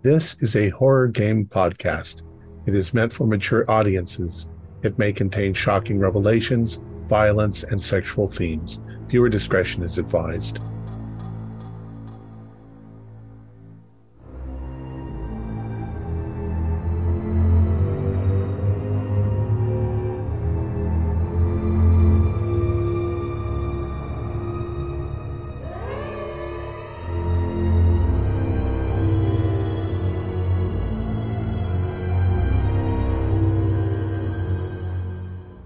This is a horror game podcast. It is meant for mature audiences. It may contain shocking revelations, violence, and sexual themes. Viewer discretion is advised.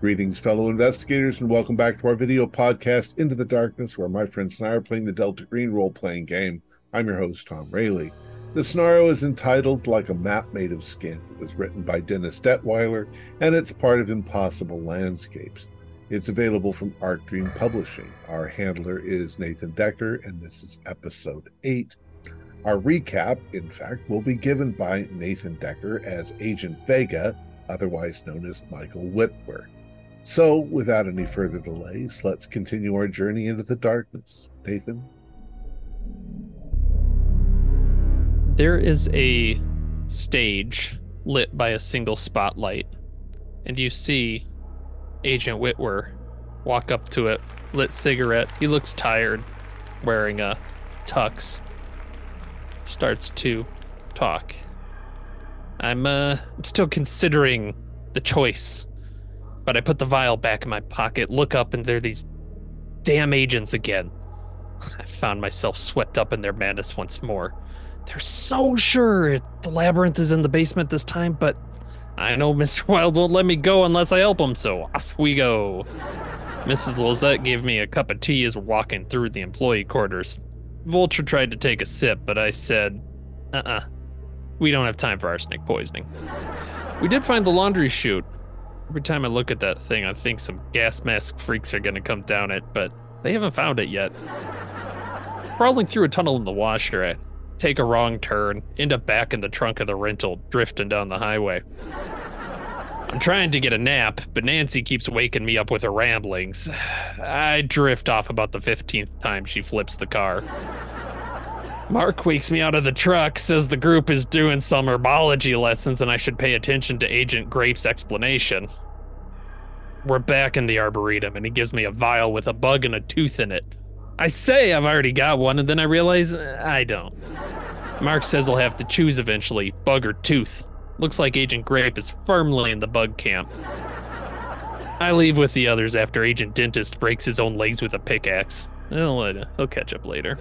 Greetings, fellow investigators, and welcome back to our video podcast, Into the Darkness, where my friends and I are playing the Delta Green role playing game. I'm your host, Thom Raley. The scenario is entitled Like a Map Made of Skin. It was written by Dennis Detwiller, and it's part of Impossible Landscapes. It's available from Arc Dream Publishing. Our handler is Nathan Decker, and this is episode 8. Our recap, in fact, will be given by Nathan Decker as Agent Vega, otherwise known as Michael Whitwer. So, without any further delays, let's continue our journey into the darkness. Nathan? There is a stage lit by a single spotlight, and you see Agent Whitwer walk up to it, lit cigarette. He looks tired, wearing a tux. Starts to talk. I'm uh I'm still considering the choice but I put the vial back in my pocket, look up, and there are these damn agents again. I found myself swept up in their madness once more. They're so sure the labyrinth is in the basement this time, but I know Mr. Wild won't let me go unless I help him, so off we go. Mrs. Lozette gave me a cup of tea as we're walking through the employee quarters. Vulture tried to take a sip, but I said, uh uh-uh. uh, we don't have time for arsenic poisoning. We did find the laundry chute, Every time I look at that thing, I think some gas mask freaks are gonna come down it, but they haven't found it yet. Crawling through a tunnel in the washer, I take a wrong turn, end up back in the trunk of the rental, drifting down the highway. I'm trying to get a nap, but Nancy keeps waking me up with her ramblings. I drift off about the 15th time she flips the car. Mark wakes me out of the truck, says the group is doing some herbology lessons and I should pay attention to Agent Grape's explanation. We're back in the Arboretum and he gives me a vial with a bug and a tooth in it. I say I've already got one and then I realize uh, I don't. Mark says I'll have to choose eventually, bug or tooth. Looks like Agent Grape is firmly in the bug camp. I leave with the others after Agent Dentist breaks his own legs with a pickaxe. He'll, uh, he'll catch up later.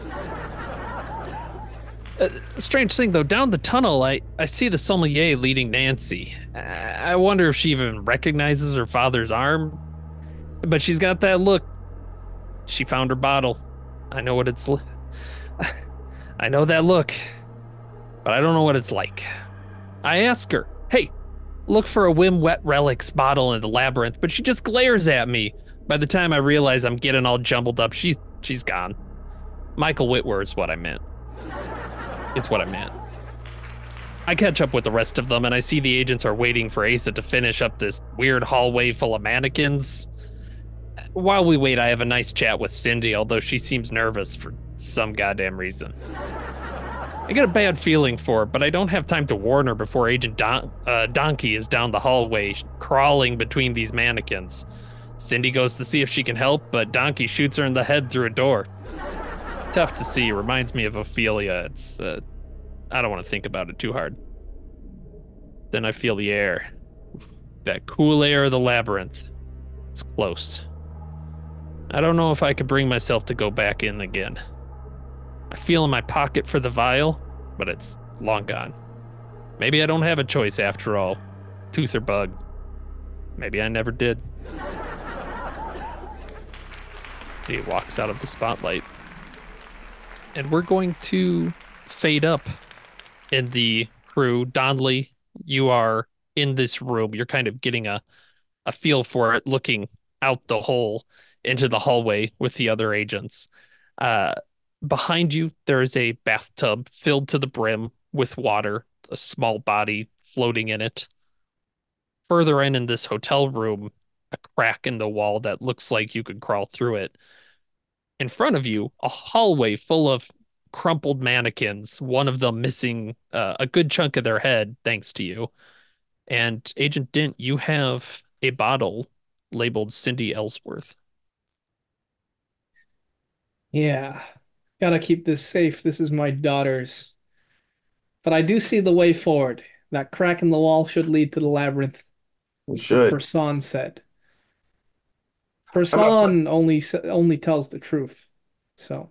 Uh, strange thing though, down the tunnel, I, I see the sommelier leading Nancy. I wonder if she even recognizes her father's arm. But she's got that look. She found her bottle. I know what it's. Li- I know that look, but I don't know what it's like. I ask her, "Hey, look for a Wim Wet Relics bottle in the labyrinth," but she just glares at me. By the time I realize I'm getting all jumbled up, she's she's gone. Michael Whitwer is what I meant. It's what I meant. I catch up with the rest of them and I see the agents are waiting for Asa to finish up this weird hallway full of mannequins. While we wait, I have a nice chat with Cindy, although she seems nervous for some goddamn reason. I get a bad feeling for her, but I don't have time to warn her before Agent Don- uh, Donkey is down the hallway, crawling between these mannequins. Cindy goes to see if she can help, but Donkey shoots her in the head through a door tough to see. Reminds me of Ophelia. It's uh, I don't want to think about it too hard. Then I feel the air, that cool air of the labyrinth. It's close. I don't know if I could bring myself to go back in again. I feel in my pocket for the vial, but it's long gone. Maybe I don't have a choice after all. Tooth or bug. Maybe I never did. He walks out of the spotlight and we're going to fade up in the crew. Donnelly, you are in this room. You're kind of getting a, a feel for it, looking out the hole into the hallway with the other agents. Uh, behind you, there is a bathtub filled to the brim with water, a small body floating in it. Further in in this hotel room, a crack in the wall that looks like you could crawl through it in front of you a hallway full of crumpled mannequins, one of them missing uh, a good chunk of their head, thanks to you. And Agent Dent, you have a bottle labeled Cindy Ellsworth. Yeah. Gotta keep this safe. This is my daughter's. But I do see the way forward. That crack in the wall should lead to the labyrinth. We should. Person said. Person only only tells the truth. So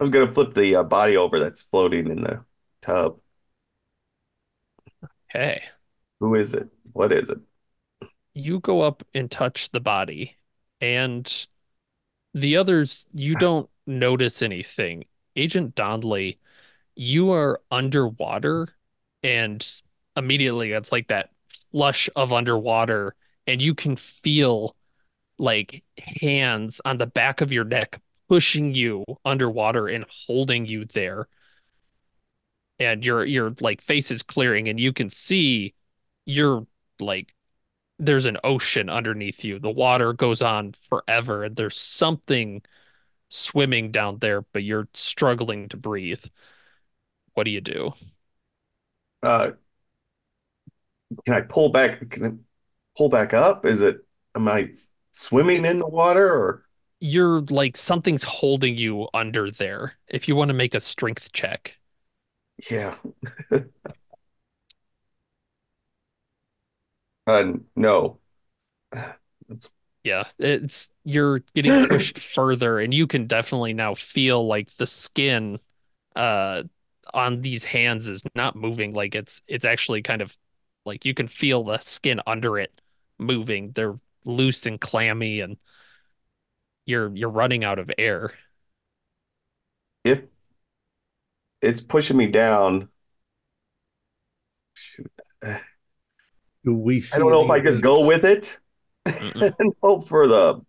I'm gonna flip the uh, body over that's floating in the tub. Okay. Who is it? What is it? You go up and touch the body, and the others, you don't notice anything. Agent Donnelly, you are underwater, and immediately it's like that flush of underwater, and you can feel like hands on the back of your neck pushing you underwater and holding you there. And your your like face is clearing and you can see you're like there's an ocean underneath you. The water goes on forever and there's something swimming down there but you're struggling to breathe. What do you do? Uh can i pull back? Can pull back up? Is it am i swimming in the water or? You're like something's holding you under there if you want to make a strength check. Yeah. Uh no. Yeah it's you're getting pushed further and you can definitely now feel like the skin uh on these hands is not moving like it's it's actually kind of like you can feel the skin under it moving they're loose and clammy and you're you're running out of air. If it's pushing me down, shoot. Do we see I don't know if I just go with it and hope for the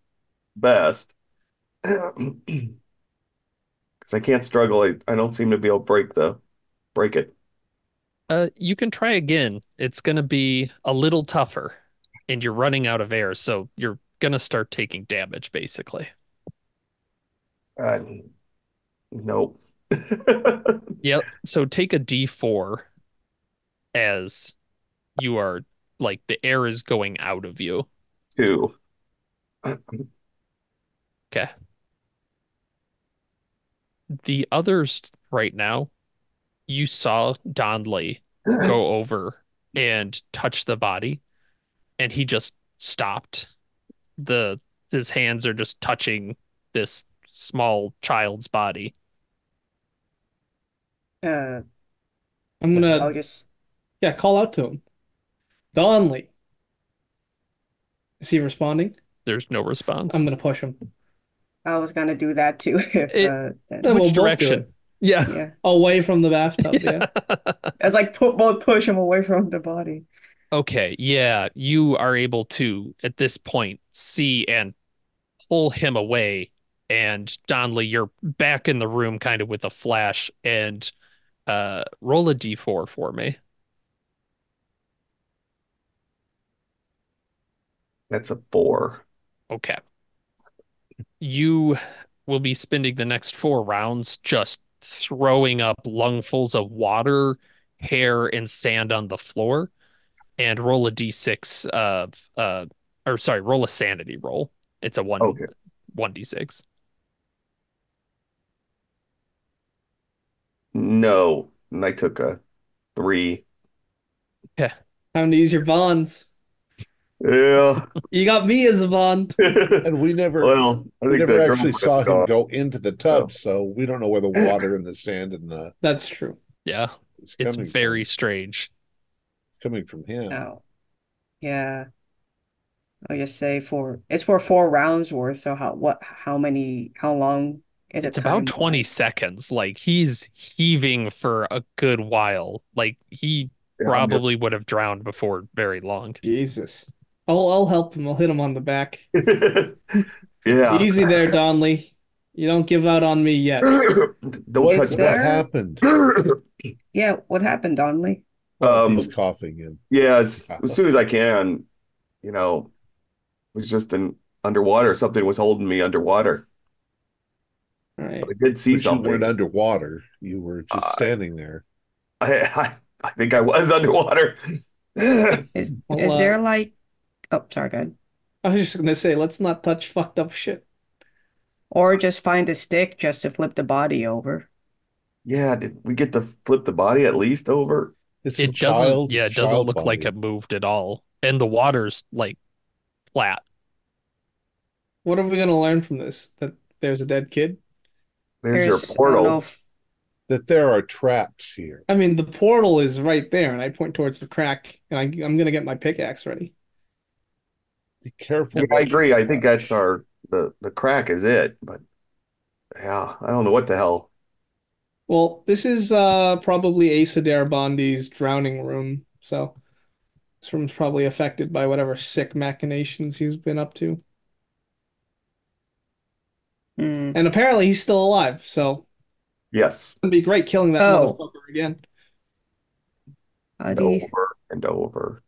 best. Because I can't struggle. I, I don't seem to be able to break the break it. Uh, you can try again. It's gonna be a little tougher, and you're running out of air, so you're gonna start taking damage basically. Uh, nope. yep. So take a D4 as you are like the air is going out of you. Two. Okay. The others right now, you saw Donley go over and touch the body, and he just stopped the his hands are just touching this small child's body. Uh, I'm gonna. I'll just. Yeah, call out to him. Donley. Is he responding? There's no response. I'm gonna push him. I was gonna do that too. If It- uh, Then Which we'll direction? Yeah. yeah, Away from the bathtub. Yeah. it's like put both push him away from the body. Okay, yeah, you are able to at this point see and pull him away and Donley you're back in the room kind of with a flash and uh roll a d4 for me. That's a four. Okay. You will be spending the next four rounds just throwing up lungfuls of water, hair, and sand on the floor, and roll a d6 of uh, or sorry, roll a sanity roll. It's a one Okay. one d6. No. And I took a three. Yeah, Time to use your bonds. Yeah. You got me as a bond. And we never well, I we never actually saw him gone. go into the tub, Oh. so we don't know where the water and the sand and the That's true. Yeah, it's very from, strange. Coming from him. Oh, yeah. I'll just say for it's for four rounds worth. So how what how many how long is it? It's about timed 20 by? seconds. Like he's heaving for a good while. Like he Yeah, probably would have drowned before very long. Jesus. I'll I'll help him. I'll hit him on the back. yeah. Easy there, Donley. You don't give out on me yet. Don't What, touch what there? happened? Yeah, what happened, Donnelly? Um, he's coughing in. Yeah, as, as soon as I can, you know, it was just in underwater. Something was holding me underwater. Right. But I did see But you weren't underwater. You were just Uh, standing there. I, I, I think I was underwater. Is Well, is uh, there like oh sorry, go ahead. I was just gonna say, let's not touch fucked up shit. Or just find a stick just to flip the body over. Yeah, did we get to flip the body at least over? It's It doesn't. child, yeah, it doesn't child look like it moved at all, and the water's like flat. What are we gonna learn from this? That there's a dead kid? There's your There's I don't portal. if that there are traps here. I mean, the portal is right there, and I point towards the crack, and I, I'm gonna get my pickaxe ready. Be careful. Yeah, I agree. I think that's our the the crack is it, but yeah, I don't know what the hell. Well, this is uh probably Asa Darabondi's drowning room, so this room's probably affected by whatever sick machinations he's been up to. Hmm. And apparently he's still alive, so Yes, it'd be great killing that Oh. motherfucker again. How and over and over.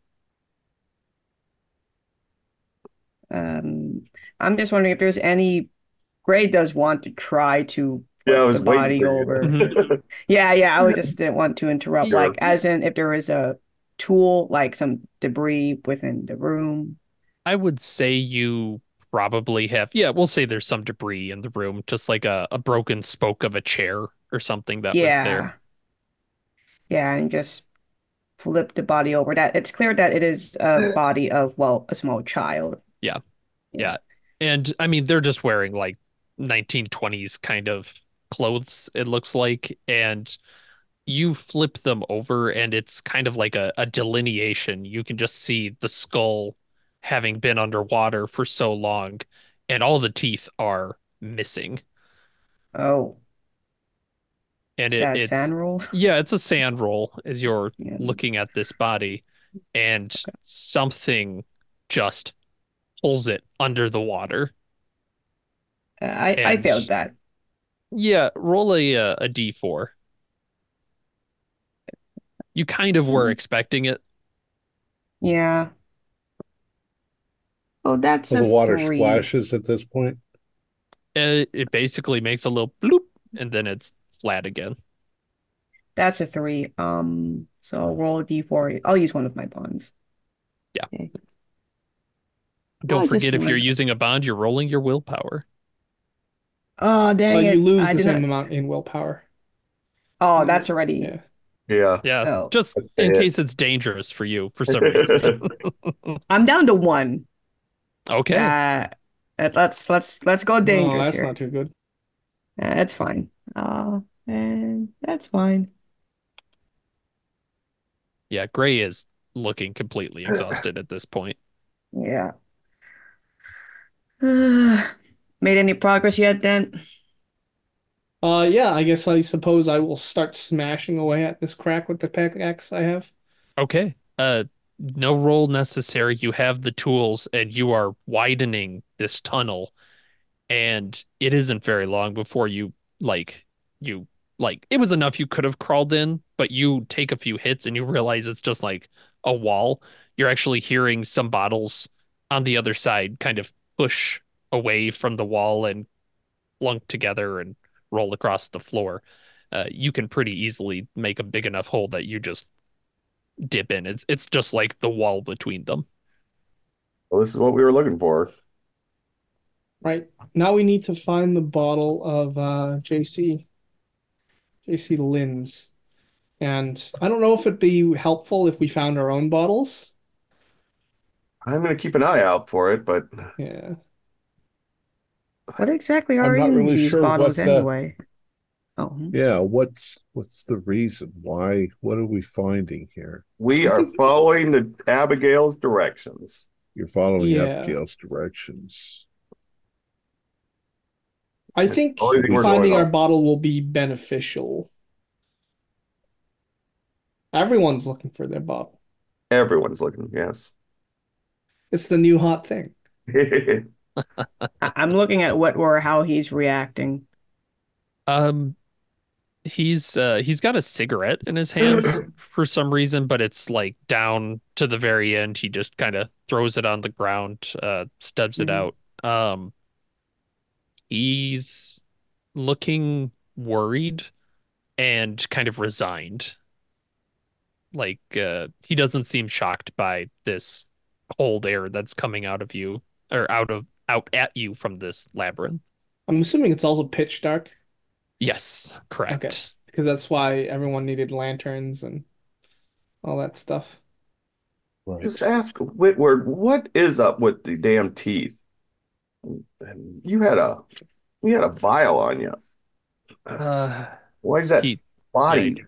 um I'm just wondering if there's any Gray does want to try to Yeah, I was the body for you. over. Mhm. Yeah, yeah, I was just didn't want to interrupt. Sure. Like, as in if there is a tool, like some debris within the room. I would say you probably have. Yeah, we'll say there's some debris in the room, just like a, a broken spoke of a chair or something that was Yeah. there. Yeah, and just flip the body over. That it's clear that it is a body of, well, a small child. Yeah. Yeah. And I mean, they're just wearing like 1920s kind of clothes, it looks like. And you flip them over, and it's kind of like a, a delineation. You can just see the skull having been underwater for so long, and all the teeth are missing. Oh, And is it, that a it's sand roll? yeah, it's a sand roll as you're Yeah. looking at this body, and something just pulls it under the water. I I And- failed that. Yeah, roll a uh, a d4. You kind of were Mhm. expecting it. Yeah. Oh, that's So a the water three. splashes at this point. It, it basically makes a little bloop, and then it's flat again. That's a three. Um, so I'll roll a d4. I'll use one of my bonds. Yeah. Don't I just forget, if you're remember- using a bond, you're rolling your willpower. Oh, dang Uh, it. you lose I the same not- amount in willpower. Oh, that's already. Yeah. Yeah, Yeah, Oh. just That's in it. case it's dangerous for you for some reason. I'm down to one. Okay. Uh, let's let's let's go Oh, dangerous that's here. not too good. Uh, that's fine. Uh, and that's fine. Yeah, Gray is looking completely exhausted at this point. Yeah. Made any progress yet, then? Uh, yeah, I guess I suppose I will start smashing away at this crack with the pickaxe I have. Okay. Uh, no roll necessary. You have the tools and you are widening this tunnel. And it isn't very long before you like you like it was enough you could have crawled in, but you take a few hits and you realize it's just like a wall. You're actually hearing some bottles on the other side kind of push away from the wall and lunk together and roll across the floor. Uh, you can pretty easily make a big enough hole that you just dip in. It's it's just like the wall between them. well, this is what we were looking for. Right. Now we need to find the bottle of uh, JC. JC Lynn's. And I don't know if it'd be helpful if we found our own bottles. I'm gonna keep an eye out for it, but Yeah. What exactly are not in really these sure bottles the- anyway? Oh, hmm. Yeah, what's what's the reason? Why? What are we finding here? we are following the Abigail's directions. You're following Yeah. Abigail's directions. I That's think the only thing we're finding our bottle will be beneficial. Everyone's looking for their bottle. Everyone's looking, yes. It's the new hot thing. I'm looking at what or how he's reacting. Um he's uh he's got a cigarette in his hands for some reason, but it's like down to the very end. He just kind of throws it on the ground, uh stubs it Mhm. out. Um he's looking worried and kind of resigned. Like uh, he doesn't seem shocked by this cold air that's coming out of you or out of out at you from this labyrinth. I'm assuming it's also pitch dark Yes, correct. Okay. because that's why everyone needed lanterns and all that stuff. Right. Just ask Whitward, what is up with the damn teeth? You had a you had a vial on you. Uh, Why is that He- body yeah.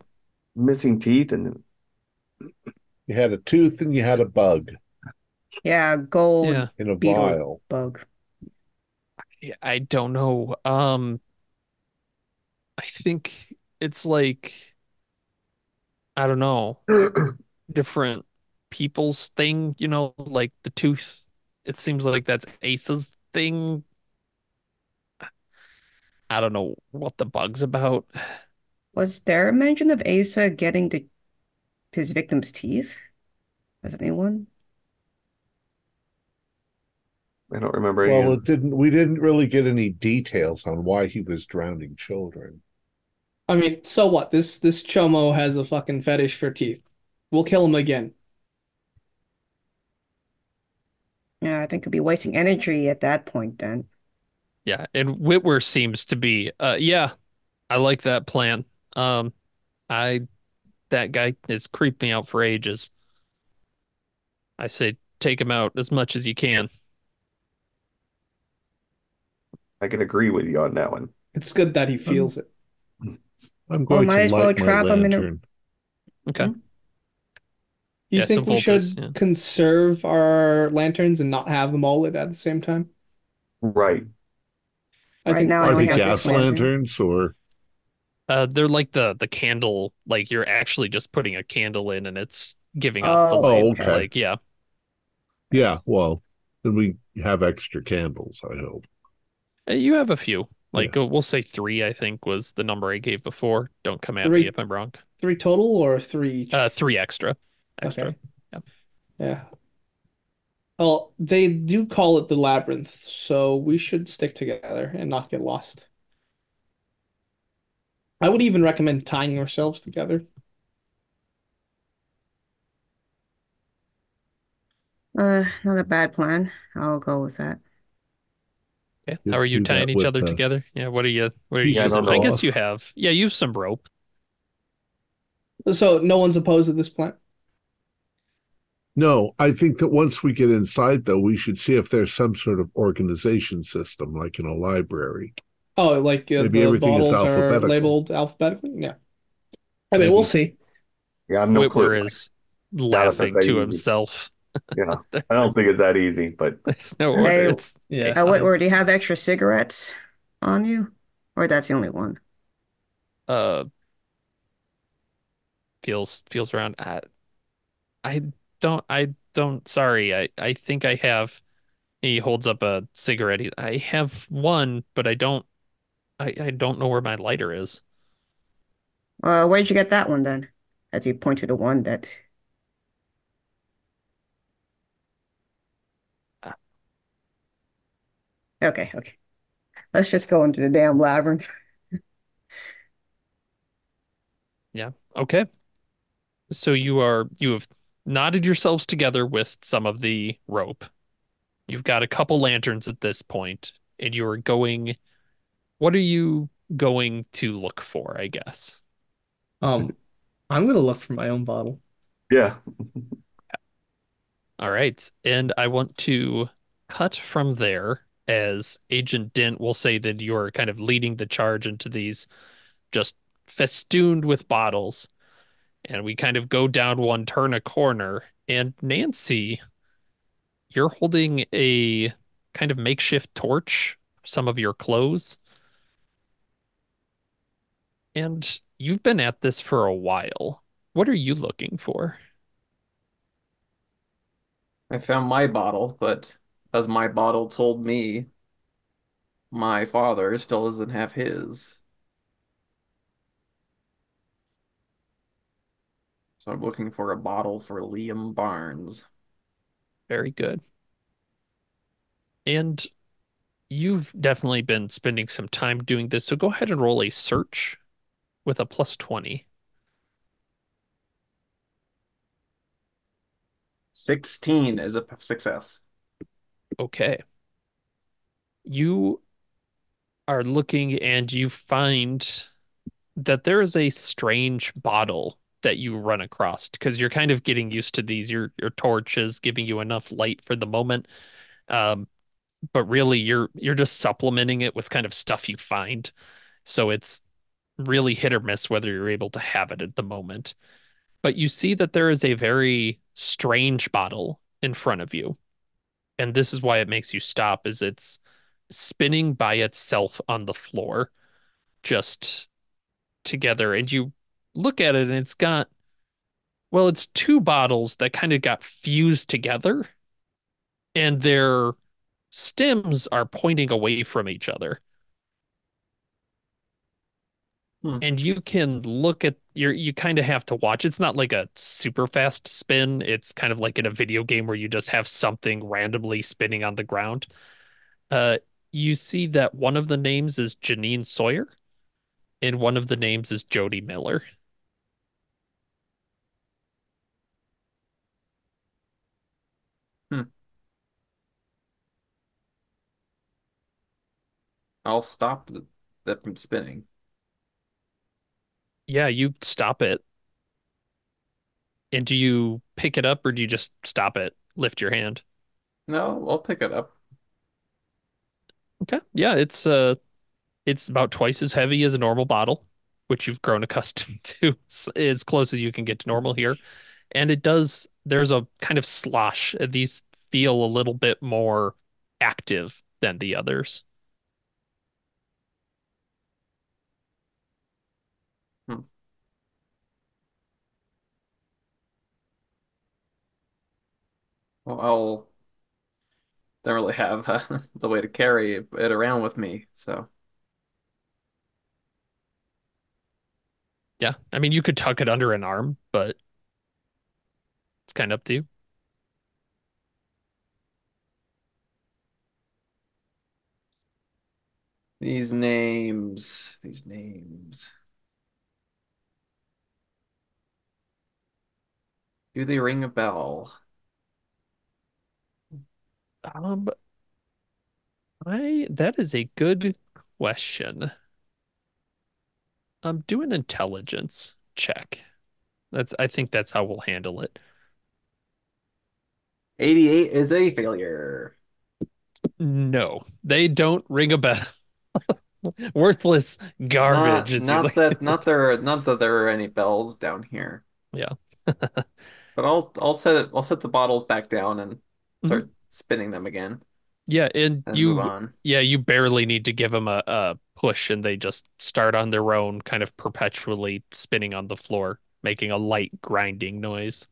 missing teeth and You had a tooth and you had a bug Yeah, gold yeah, in a Beetle. vial. bug. Yeah, I don't know. Um, I think it's like I don't know, different people's thing, you know, like the tooth. It seems like that's Ace's thing. I don't know what the bug's about. Was there a mention of Asa getting the his victim's teeth? Has anyone? I don't remember any. Well, it didn't. We didn't really get any details on why he was drowning children. I mean, so what? This this Chomo has a fucking fetish for teeth. We'll kill him again. Yeah, I think it'd be wasting energy at that point then. Yeah, and Whitwer seems to be uh yeah, I like that plan. Um I that guy is creeped me out for ages. I say take him out as much as you can. I can agree with you on that one. It's good that he feels it. I'm going might to as well light my trap him in a- lantern. Okay. Do you Yeah, think some we should yeah. conserve our lanterns and not have them all lit at the same time? Right. I Right think now Are only they gas lantern. lanterns or? Uh they're like the the candle like you're actually just putting a candle in and it's giving off the Oh, light. okay. Like yeah. Yeah, well, then we have extra candles. I hope. Uh, You have a few. Like uh, we'll say 3 I think was the number I gave before. Don't come at Three. me if I'm wrong. three total or three? Uh 3 extra. Extra. Okay. Yeah. Yeah. Well, they do call it the labyrinth, so we should stick together and not get lost. I would even recommend tying ourselves together. Uh, not a bad plan. I'll go with that. Okay. You How are you tying each other uh, together? Yeah, what are you what are you pieces using? of I guess you have. Yeah, you have some rope. So no one's opposed to this plan. No, I think that once we get inside, though, we should see if there's some sort of organization system, like in a library. Oh, like uh, Maybe the everything is bottles are alphabetical. labeled alphabetically? Yeah. I mean, Maybe. we'll see. Yeah, I have no Whitwer clue. is laughing to easy. himself. Yeah, I don't think it's that easy, but There's no Hey, order. It's Yeah. Uh, Whitwer, do you have extra cigarettes on you? Or that's the only one? uh feels feels around. I, I don't I don't sorry. I I think I have he holds up a cigarette. He- I have one, but I don't I I don't know where my lighter is. Uh, where'd you get that one then? As he pointed to the one that. Okay, okay. Let's just go into the damn labyrinth. Yeah. Okay. So you are you have knotted yourselves together with some of the rope. You've got a couple lanterns at this point, and you're going. What are you going to look for, I guess? Um, I'm gonna look for my own bottle. yeah, All right. And I want to cut from there as Agent Dent will say that you're kind of leading the charge into these just festooned with bottles. And we kind of go down one, turn a corner, and Nancy, you're holding a kind of makeshift torch, some of your clothes. And you've been at this for a while. What are you looking for? I found my bottle, but as my bottle told me, my father still doesn't have his. So I'm looking for a bottle for Liam Barnes. Very good. And you've definitely been spending some time doing this, so go ahead and roll a search with a plus 20. 16 is a success. Okay. You are looking and you find that there is a strange bottle that you run across because you're kind of getting used to these. Your your torch is giving you enough light for the moment. Um, but really you're you're just supplementing it with kind of stuff you find. So it's really hit or miss whether you're able to have it at the moment. But you see that there is a very strange bottle in front of you. And this is why it makes you stop is it's spinning by itself on the floor just together. And you look at it and it's got well it's two bottles that kind of got fused together and their stems are pointing away from each other Hmm. and you can look at your you kind of have to watch. It's not like a super fast spin. It's kind of like in a video game where you just have something randomly spinning on the ground. Uh you see that one of the names is Janine Sawyer and one of the names is Jody Miller. I'll stop th- that from spinning. Yeah you stop it. And do you pick it up or do you just stop it? Lift your hand? No, I'll pick it up. okay. Yeah it's uh it's about twice as heavy as a normal bottle which you've grown accustomed to. It's as close as you can get to normal here. And it does there's a kind of slosh. These feel a little bit more active than the others Well, I'll don't really have uh, the way to carry it around with me, so yeah i mean you could tuck it under an arm but it's kind of up to you these names, these names. Do they ring a bell? Um, I that is a good question. Um, do an intelligence check. That's I think that's how we'll handle it. 88 is a failure. No, they don't ring a bell. Worthless garbage. Not, not that not there not that there are any bells down here. Yeah. But I'll I'll set it I'll set the bottles back down and start spinning them again Yeah, and and you on. yeah, you barely need to give them a, a push and they just start on their own, kind of perpetually spinning on the floor, making a light grinding noise.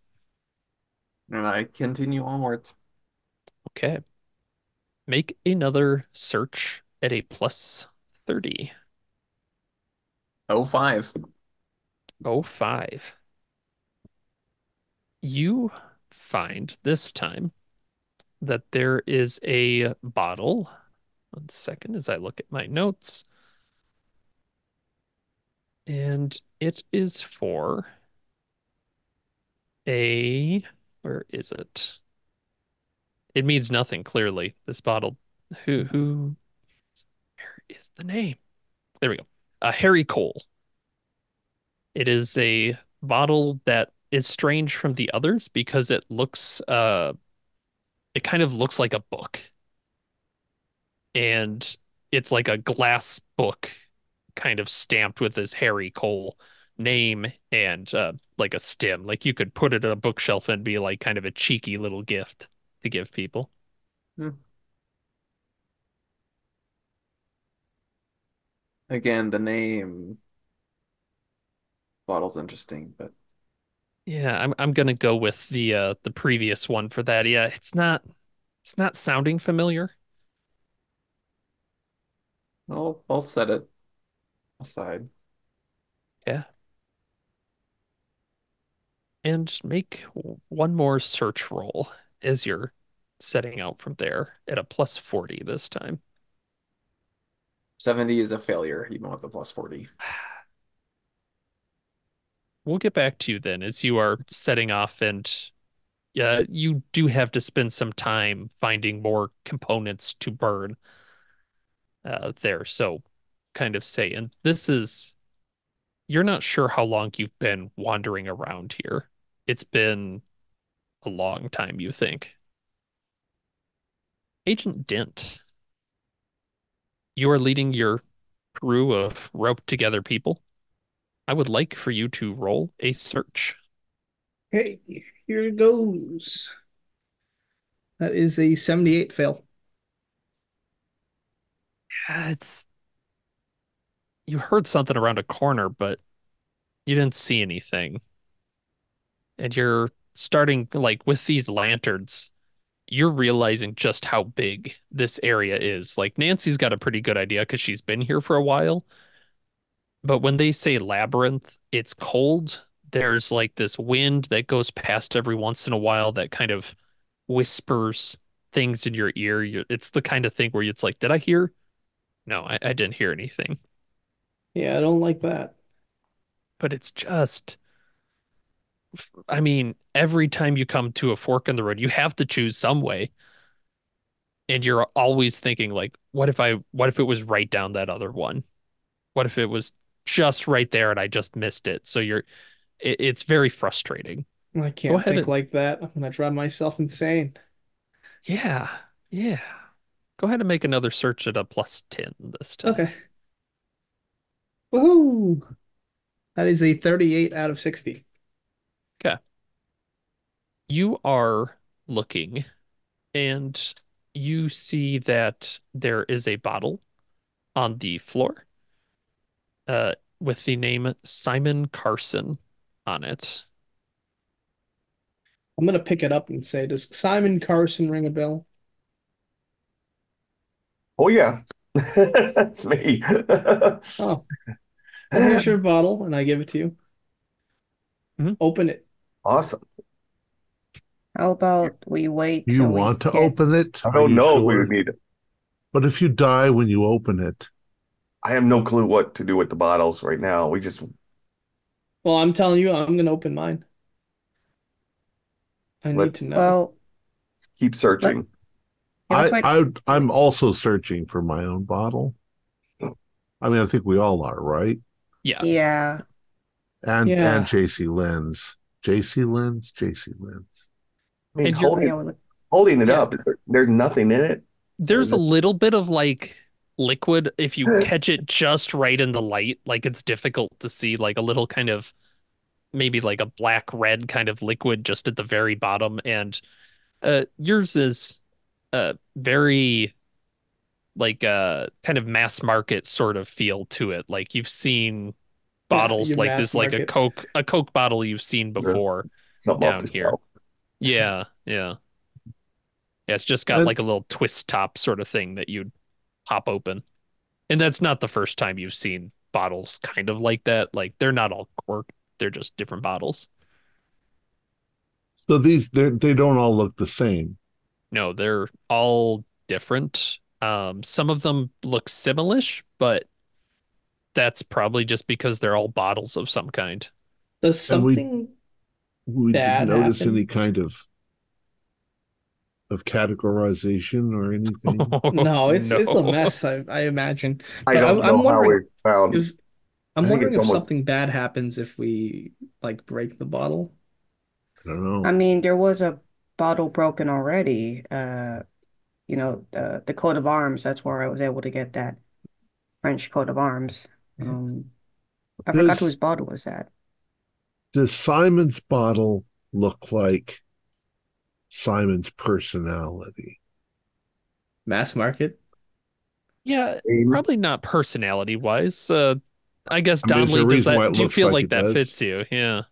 And I continue onward. Okay. Make another search at a plus 30. Oh five. Oh, five. You find this time that there is a bottle. One second as I look at my notes. And it is for a, where is it? It means nothing, clearly. This bottle. Who, who, where is the name? There we go. Uh, Harry Cole. It is a bottle that is strange from the others because it looks uh it kind of looks like a book. And it's like a glass book kind of stamped with this Harry Cole name and uh like a stem. Like you could put it on a bookshelf and be like kind of a cheeky little gift to give people. Again, the name bottle's interesting, but Yeah, I'm I'm gonna go with the uh the previous one for that. Yeah, it's not it's not sounding familiar. I'll I'll set it aside. Yeah. And just make one more search roll as you're setting out from there at a plus 40 this time. 70 is a failure, even with the plus 40. We'll get back to you then as you are setting off and yeah, you do have to spend some time finding more components to burn uh, there. So kind of say, and this is you're not sure how long you've been wandering around here. It's been a long time, you think. Agent Dent, you are leading your crew of roped together people. I would like for you to roll a search. Okay, here it goes. That is a 78 fail. Yeah, it's you heard something around a corner, but you didn't see anything. And you're starting like with these lanterns, you're realizing just how big this area is. Like Nancy's got a pretty good idea because she's been here for a while. But when they say labyrinth, it's cold. There's like this wind that goes past every once in a while that kind of whispers things in your ear. It's the kind of thing where it's like, did I hear? No, I, I didn't hear anything. Yeah, I don't like that. But it's just, I mean, every time you come to a fork in the road, you have to choose some way. And you're always thinking like, what if I, what if it was right down that other one? What if it was just right there and I just missed it? So you're, it, it's very frustrating. I can't think and- like that. I'm gonna drive myself insane. Yeah, yeah. Go ahead and make another search at a plus 10 this time. Okay. Woohoo! That is a 38 out of 60. Okay. You are looking and you see that there is a bottle on the floor uh, with the name Simon Carson on it. I'm gonna pick it up and say, does Simon Carson ring a bell? Oh yeah, that's me. Oh, here's your bottle, and I give it to you. Mhm. Open it. Awesome. How about we wait You till we want to get- open it? I don't you know if we would need it. But if you die when you open it, I have no clue what to do with the bottles right now. We just Well, I'm telling you, I'm gonna open mine. I need Let's- to know. Well, keep searching. yeah, let's I, wait. I I'm also searching for my own bottle. I mean, I think we all are, right? Yeah. Yeah. And Yeah. and JC Lens, JC Lens, JC Lens. I mean, And you're- holding, holding it Yeah. up, there- there's nothing in it. There's a little bit of like liquid if you catch it just right in the light, like it's difficult to see like a little kind of maybe like a black red kind of liquid just at the very bottom and uh yours is uh very like uh kind of mass market sort of feel to it. Like you've seen bottles you like this like a. Coke a Coke bottle you've seen before. Down here. Yeah, yeah. Yeah, it's just got And- like a little twist top sort of thing that you'd pop open. And that's not the first time you've seen bottles kind of like that. Like they're not all corked, they're just different bottles. So these they they don't all look the same. No, they're all different. Um, some of them look similish, but that's probably just because they're all bottles of some kind. Does And we- something We Bad didn't notice happen? any kind of of categorization or anything. No, it's it's a mess, I, I imagine. I But don't I'm- I'm know how we wondering found. If I'm wondering if almost- something bad happens if we like break the bottle. I don't know. I mean, there was a bottle broken already. Uh, you know, the the coat of arms. That's where I was able to get that French coat of arms. Um, I forgot whose bottle was that. Does Simon's bottle look like Simon's personality? Mass market. Yeah, Aim. probably not personality wise. Uh, I guess I mean, is Donnelly, does that, do you feel like like that does? fits you? Yeah.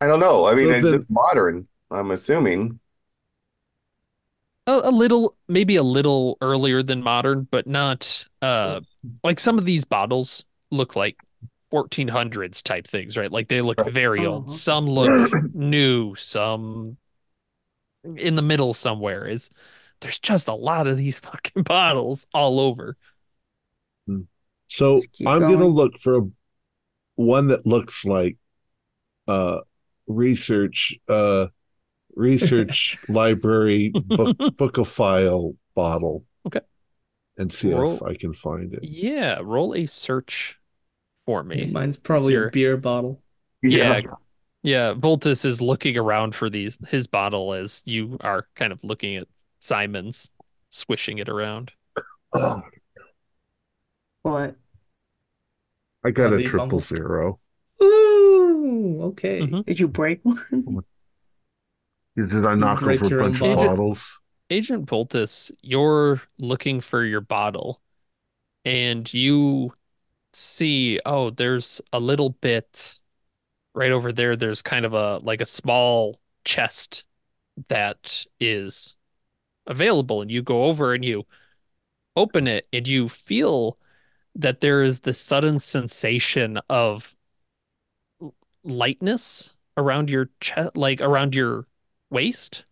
I don't know. I mean, Well, it's then- just modern. I'm assuming. a, a little maybe a little earlier than modern but not uh like some of these bottles look like 1400s type things right like they look very Oh, old some look new some in the middle somewhere is there's just a lot of these fucking bottles all over. So I'm gonna look for a, one that looks like uh research uh research library book bookophile bottle. Okay. And see Roll- if I can find it. Yeah, roll a search for me. Mine's probably your- a beer bottle. Yeah. Yeah, Voltus is looking around for these his bottle as you are kind of looking at Simon's, swishing it around. Oh, What? I got a the triple fumble. zero. Ooh, okay. Mhm. Did you break one? Did I knock break over a bunch of bottles? Agent Voltus, you're looking for your bottle, and you see, oh, there's a little bit right over there. There's kind of a like a small chest that is available, and you go over and you open it, and you feel that there is this sudden sensation of lightness around your chest, like around your waist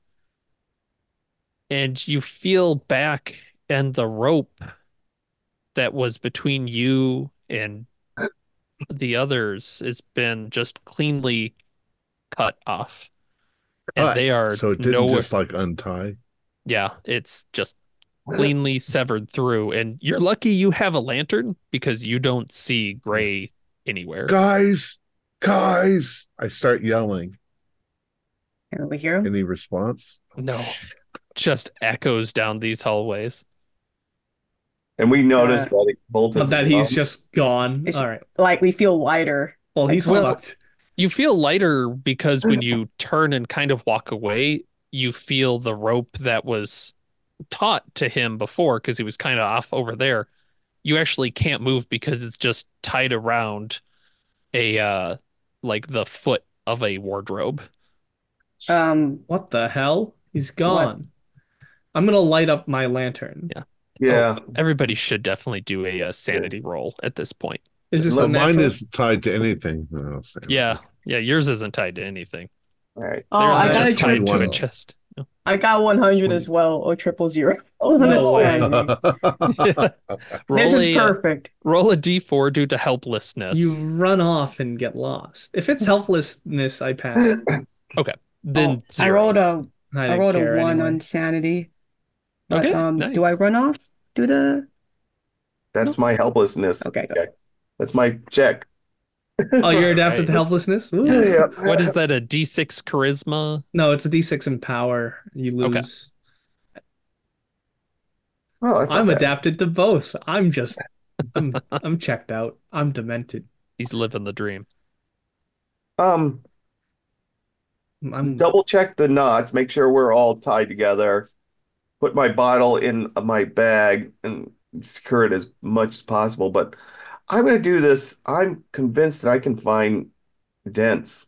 and you feel back and the rope that was between you and the others has been just cleanly cut off and Cut. they are So it didn't nowhere just like untie. yeah it's just cleanly severed through and you're lucky you have a lantern because you don't see gray anywhere Guys, guys. I start yelling. Can we hear him? Any response? no just echoes down these hallways And we noticed Uh, that it bolted. But that he's just gone. It's- All right. Like we feel lighter. Well, he's Well- fucked. You feel lighter because when you turn and kind of walk away, you feel the rope that was taught to him before because he was kind of off over there. You actually can't move because it's just tied around a uh like the foot of a wardrobe. Um, What the hell? He's gone. I'm gonna light up my lantern. Yeah. Yeah. Everybody should definitely do a, uh sanity roll at this point. Is this So mine natural? is tied to anything. No, Yeah. Yeah, yours isn't tied to anything. All right. oh, Theirs I got a just tied to a one. chest. I got 100 as well, or triple zero. Oh, No that's way. fine. roll This is a, uh, perfect. roll a d4 due to helplessness. You run off and get lost. If it's helplessness, I pass. Okay. Then Oh, I zero. rolled a I, I rolled a one anyway. on sanity. But Okay, um, do I run off? Do the That's my helplessness. okay. Good. Okay. That's my check. Oh, you're adapted Right. to helplessness? Ooh. Yeah. What is that? A D6 charisma? No, it's a D6 in power. You Okay. lose. Oh, that's I'm not bad. adapted to both. I'm just I'm I'm checked out. I'm demented. He's living the dream. Um, I'm double check the knots, make sure we're all tied together. Put my bottle in my bag and secure it as much as possible. But I'm going to do this. I'm convinced that I can find dents.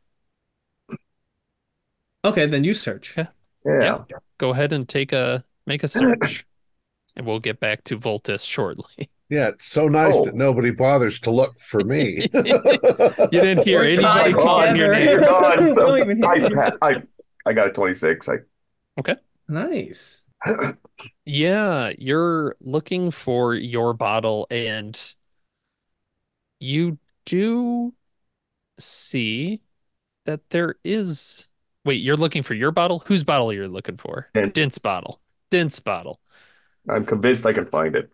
okay, then you search. Yeah. Yeah. Go ahead and take a make a search, and we'll get back to Voltus shortly. Yeah, it's so nice Oh. that nobody bothers to look for me. You didn't hear We're anybody calling your name. You're gone. So Don't even hear I. I, I got a 26. I, Okay. Nice. Yeah, you're looking for your bottle, and you do see that there is. Wait, you're looking for your bottle? Whose bottle are you looking for? Dent. Dent's bottle. Dent's bottle. I'm convinced I can find it.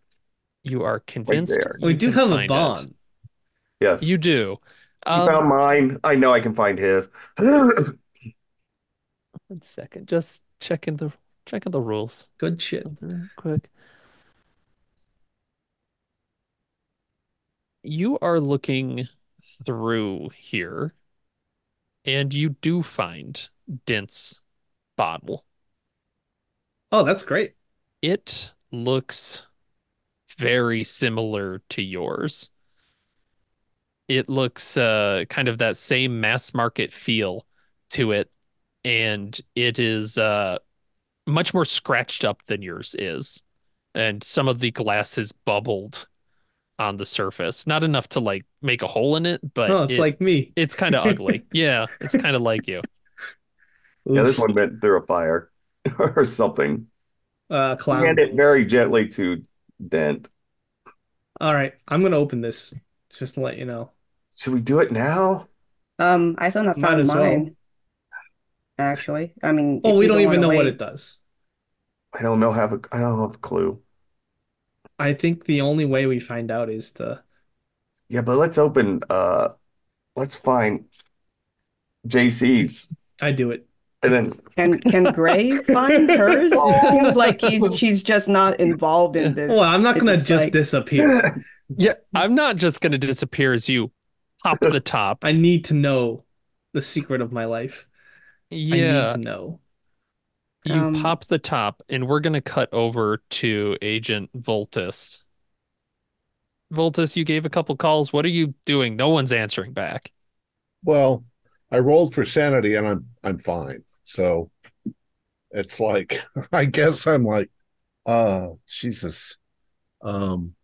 You are convinced there. We do have a find it. bond. Yes. You do. He Um, found mine. I know I can find his. One second, just checking the checking the rules. Good shit. Something quick. You are looking through here, and you do find Dent's bottle. Oh, that's great. It looks very similar to yours. It looks uh, kind of that same mass market feel to it, and it is uh, much more scratched up than yours is. And some of the glass is bubbled on the surface. Not enough to like make a hole in it, but Oh, it's it- like me. it's kind of ugly. Yeah, it's kind of like you. Yeah, this one went through a fire or something. uh clown. Hand it very gently to Dent. All right, I'm gonna open this just to let you know. Should we do it now? Um, I still not Might found as well. Mine. Actually, I mean, Oh, if we you don't even wanna know what it does. I don't know. Have a. I don't have a clue. I think the only way we find out is to Yeah, but let's open. Uh, let's find JC's, I do it. and then Can can Gray find hers? It seems like he's she's just not involved in this. Well, I'm not gonna just just like- disappear. Yeah, I'm not just gonna disappear as you pop the top. I need to know the secret of my life. I need Yeah, to know. you Um, pop the top, and we're gonna cut over to Agent Voltus. Voltus, you gave a couple calls. What are you doing? No one's answering back. Well, I rolled for sanity and I'm I'm fine. So it's like I guess I'm like, uh Jesus. Um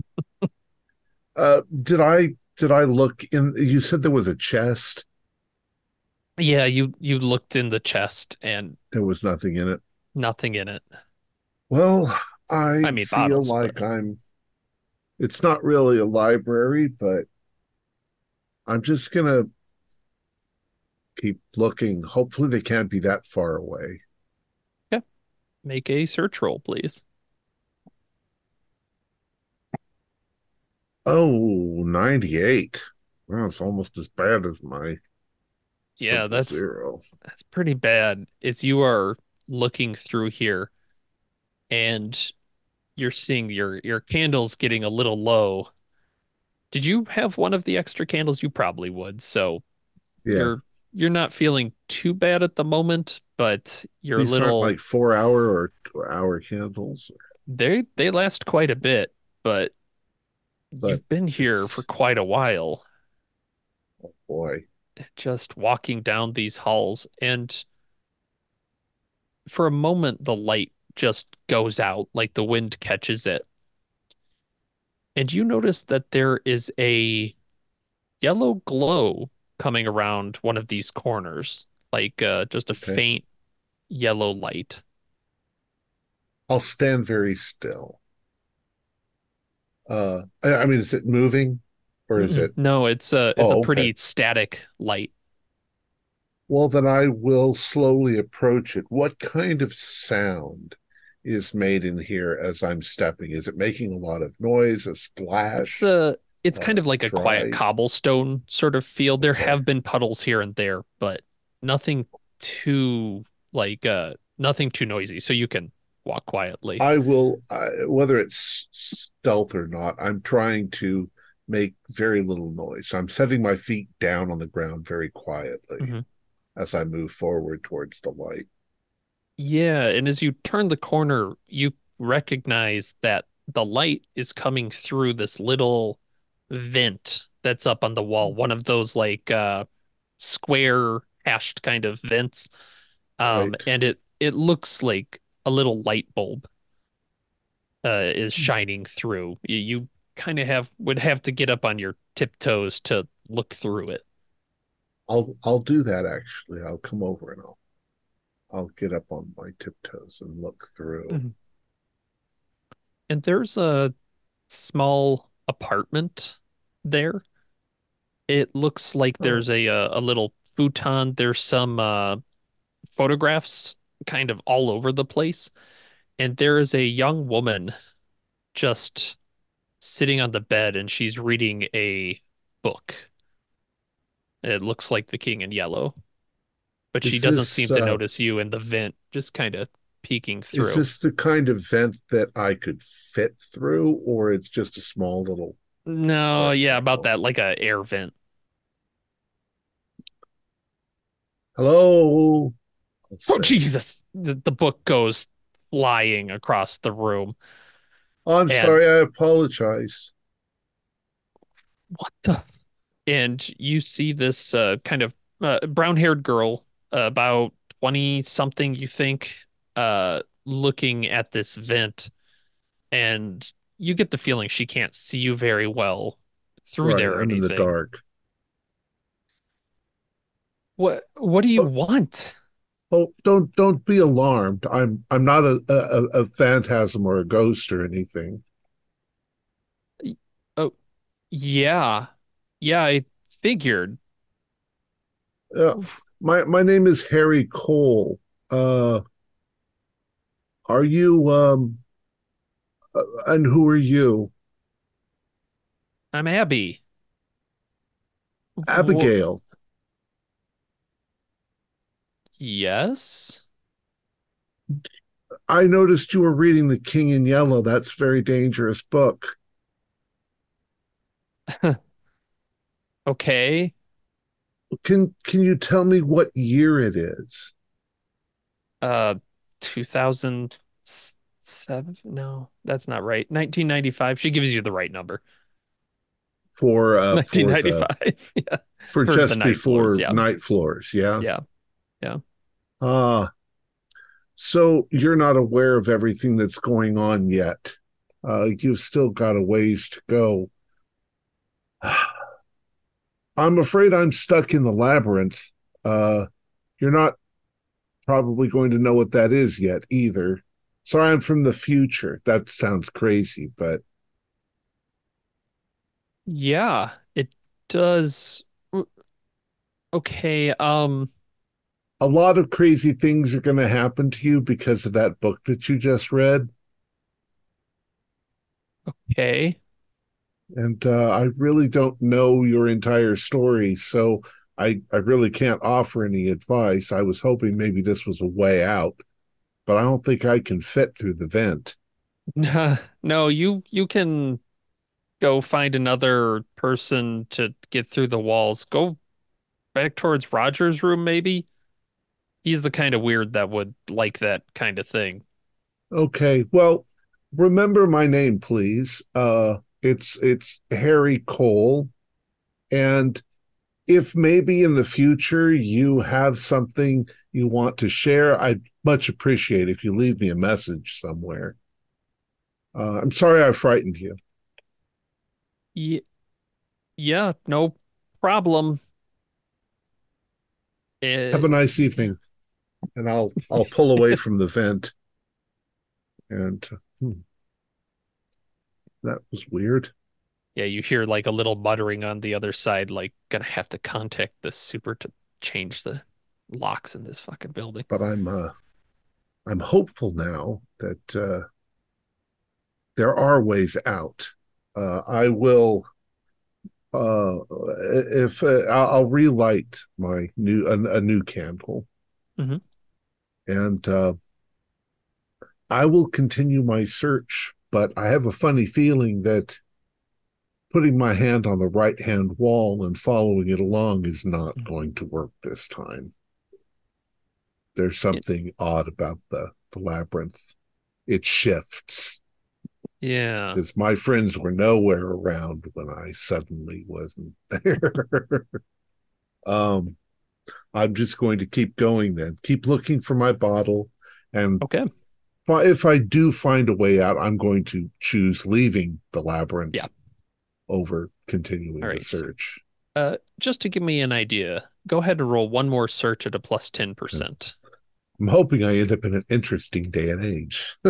uh did I did I look in you said there was a chest? Yeah, you you looked in the chest and There was nothing in it. nothing in it. Well, I I mean, feel bottles, like but- I'm it's not really a library, but I'm just gonna keep looking. Hopefully they can't be that far away. Yeah. Make a search roll, please. Oh, 98. Well, it's almost as bad as my Yeah, that's zero. that's pretty bad. As you are looking through here and you're seeing your your candles getting a little low. Did you have one of the extra candles? You probably would. So Yeah, you're you're not feeling too bad at the moment, but you're a these little like four hour or two hour candles. they they last quite a bit, but But you've been here for quite a while. Oh boy, just walking down these halls and for a moment the light just goes out like the wind catches it and you notice that there is a yellow glow coming around one of these corners like uh, just a Okay. faint yellow light I'll stand very still. Uh, I, I mean, is it moving or is it? no it's a it's Oh, a pretty okay. static light Well, then I will slowly approach it. What kind of sound is made in here as I'm stepping? Is it making a lot of noise, a splash? It's a it's uh, kind of like a quiet cobblestone sort of feel. There Okay. have been puddles here and there, but nothing too like uh nothing too noisy, so you can walk quietly. I will, whether it's stealth or not, I'm trying to make very little noise. So I'm setting my feet down on the ground very quietly Mhm. as I move forward towards the light. Yeah, and as you turn the corner, you recognize that the light is coming through this little vent that's up on the wall, one of those like uh square hashed kind of vents. Um Right. and it it looks like a little light bulb uh is Hmm. shining through. You kind of have would have to get up on your tiptoes to look through it. I'll I'll do that actually. I'll come over and I'll I'll get up on my tiptoes and look through. Mhm. And there's a small apartment there. It looks like Oh. there's a uh, a little futon. There's some uh, photographs kind of all over the place, and there is a young woman just sitting on the bed, and she's reading a book. It looks like The King in Yellow, but she doesn't this, seem to uh, notice you in the vent, just kind of peeking through. Is this the kind of vent that I could fit through, or it's just a small little? No, yeah, about that, like a air vent. Hello. I'll Oh. Jesus. The, the book goes flying across the room. I'm And- sorry. I apologize. What the? And you see this uh, kind of uh, brown-haired girl, uh, about 20 something, you think, uh, looking at this vent. And you get the feeling she can't see you very well through Right, there I'm in the dark. What what do you Oh. want? Oh, don't don't be alarmed. I'm I'm not a, a, a phantasm or a ghost or anything. Oh, yeah. Yeah, I figured. Uh, my my name is Harry Cole. Uh, are you um? Uh, and who are you? I'm Abby. Abigail. Yes. I noticed you were reading The King in Yellow. That's a very dangerous book. Okay. Can can you tell me what year it is? Uh, 2007? No, that's not right. 1995. She gives you the right number. For uh for the 1995. Yeah. for, for just night before floors, yeah. night floors, yeah. Yeah. Ah, so you're not aware of everything that's going on yet. Uh, you've still got a ways to go. I'm afraid I'm stuck in the labyrinth. Uh, you're not probably going to know what that is yet either. Sorry, I'm from the future. That sounds crazy, but Yeah, it does. Okay, um, a lot of crazy things are going to happen to you because of that book that you just read. okay. and uh, I really don't know your entire story, so I I really can't offer any advice. I was hoping maybe this was a way out, but I don't think I can fit through the vent. No, you you can go find another person to get through the walls. Go back towards Roger's room, maybe. He's the kind of weird that would like that kind of thing. Okay, well, remember my name, please. Uh, it's it's Harry Cole, and if maybe in the future you have something you want to share, I'd much appreciate if you leave me a message somewhere. Uh, I'm sorry I frightened you. Yeah, yeah, no problem. Have a nice evening. And I'll I'll pull away from the vent. And hmm, that was weird. yeah, you hear like a little muttering on the other side, like gonna have to contact the super to change the locks in this fucking building. But I'm uh I'm hopeful now that uh there are ways out. Uh I will uh if uh, I'll, relight my new a, a new candle. Mhm. And uh I will continue my search, but I have a funny feeling that putting my hand on the right hand wall and following it along is not going to work this time. There's something odd about the, the labyrinth. It shifts Yeah. because my friends were nowhere around when I suddenly wasn't there. um, I'm just going to keep going then, keep looking for my bottle. And Okay. If I do find a way out, I'm going to choose leaving the labyrinth Yeah. over continuing All the search. Uh, just to give me an idea, go ahead and roll one more search at a plus 10%. I'm hoping I end up in an interesting day and age.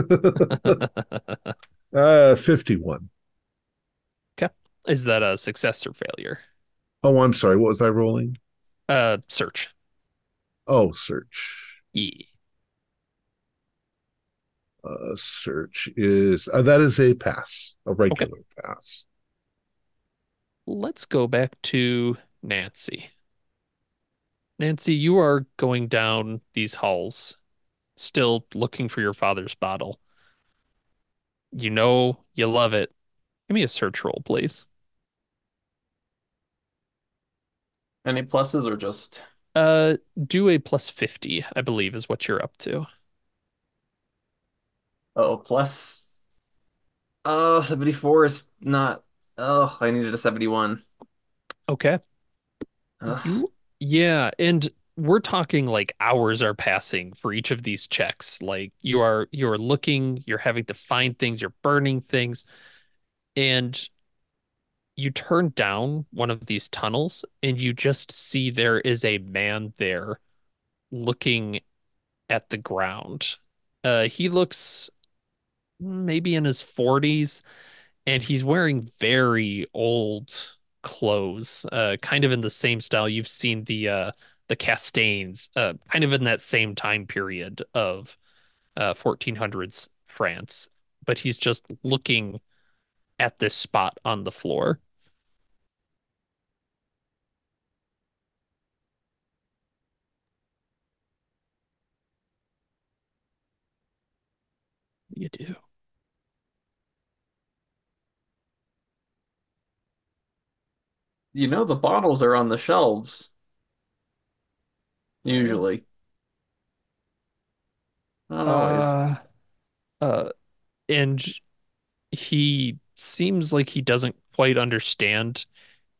uh, 51. Okay. Is that a success or failure? Oh, I'm sorry. What was I rolling? Uh, search. Oh, search. Yeah. Uh, search is uh, that is a pass, a regular pass. Let's go back to Nancy. Nancy, you are going down these halls, still looking for your father's bottle. You know you love it. Give me a search roll, please. Any pluses or just Uh, do a plus 50, I believe, is what you're up to. oh plus oh 74 is not oh I needed a 71. Okay. You, yeah, and we're talking like hours are passing for each of these checks. Like you are you're looking, you're having to find things, you're burning things, and you turn down one of these tunnels and you just see there is a man there looking at the ground. Uh, he looks maybe in his 40s, and he's wearing very old clothes, uh, kind of in the same style you've seen the uh, the Castaignes, uh, kind of in that same time period of uh, 1400s France. But he's just looking at this spot on the floor. You do? You know the bottles are on the shelves, usually. Not always. Uh, uh, and he seems like he doesn't quite understand,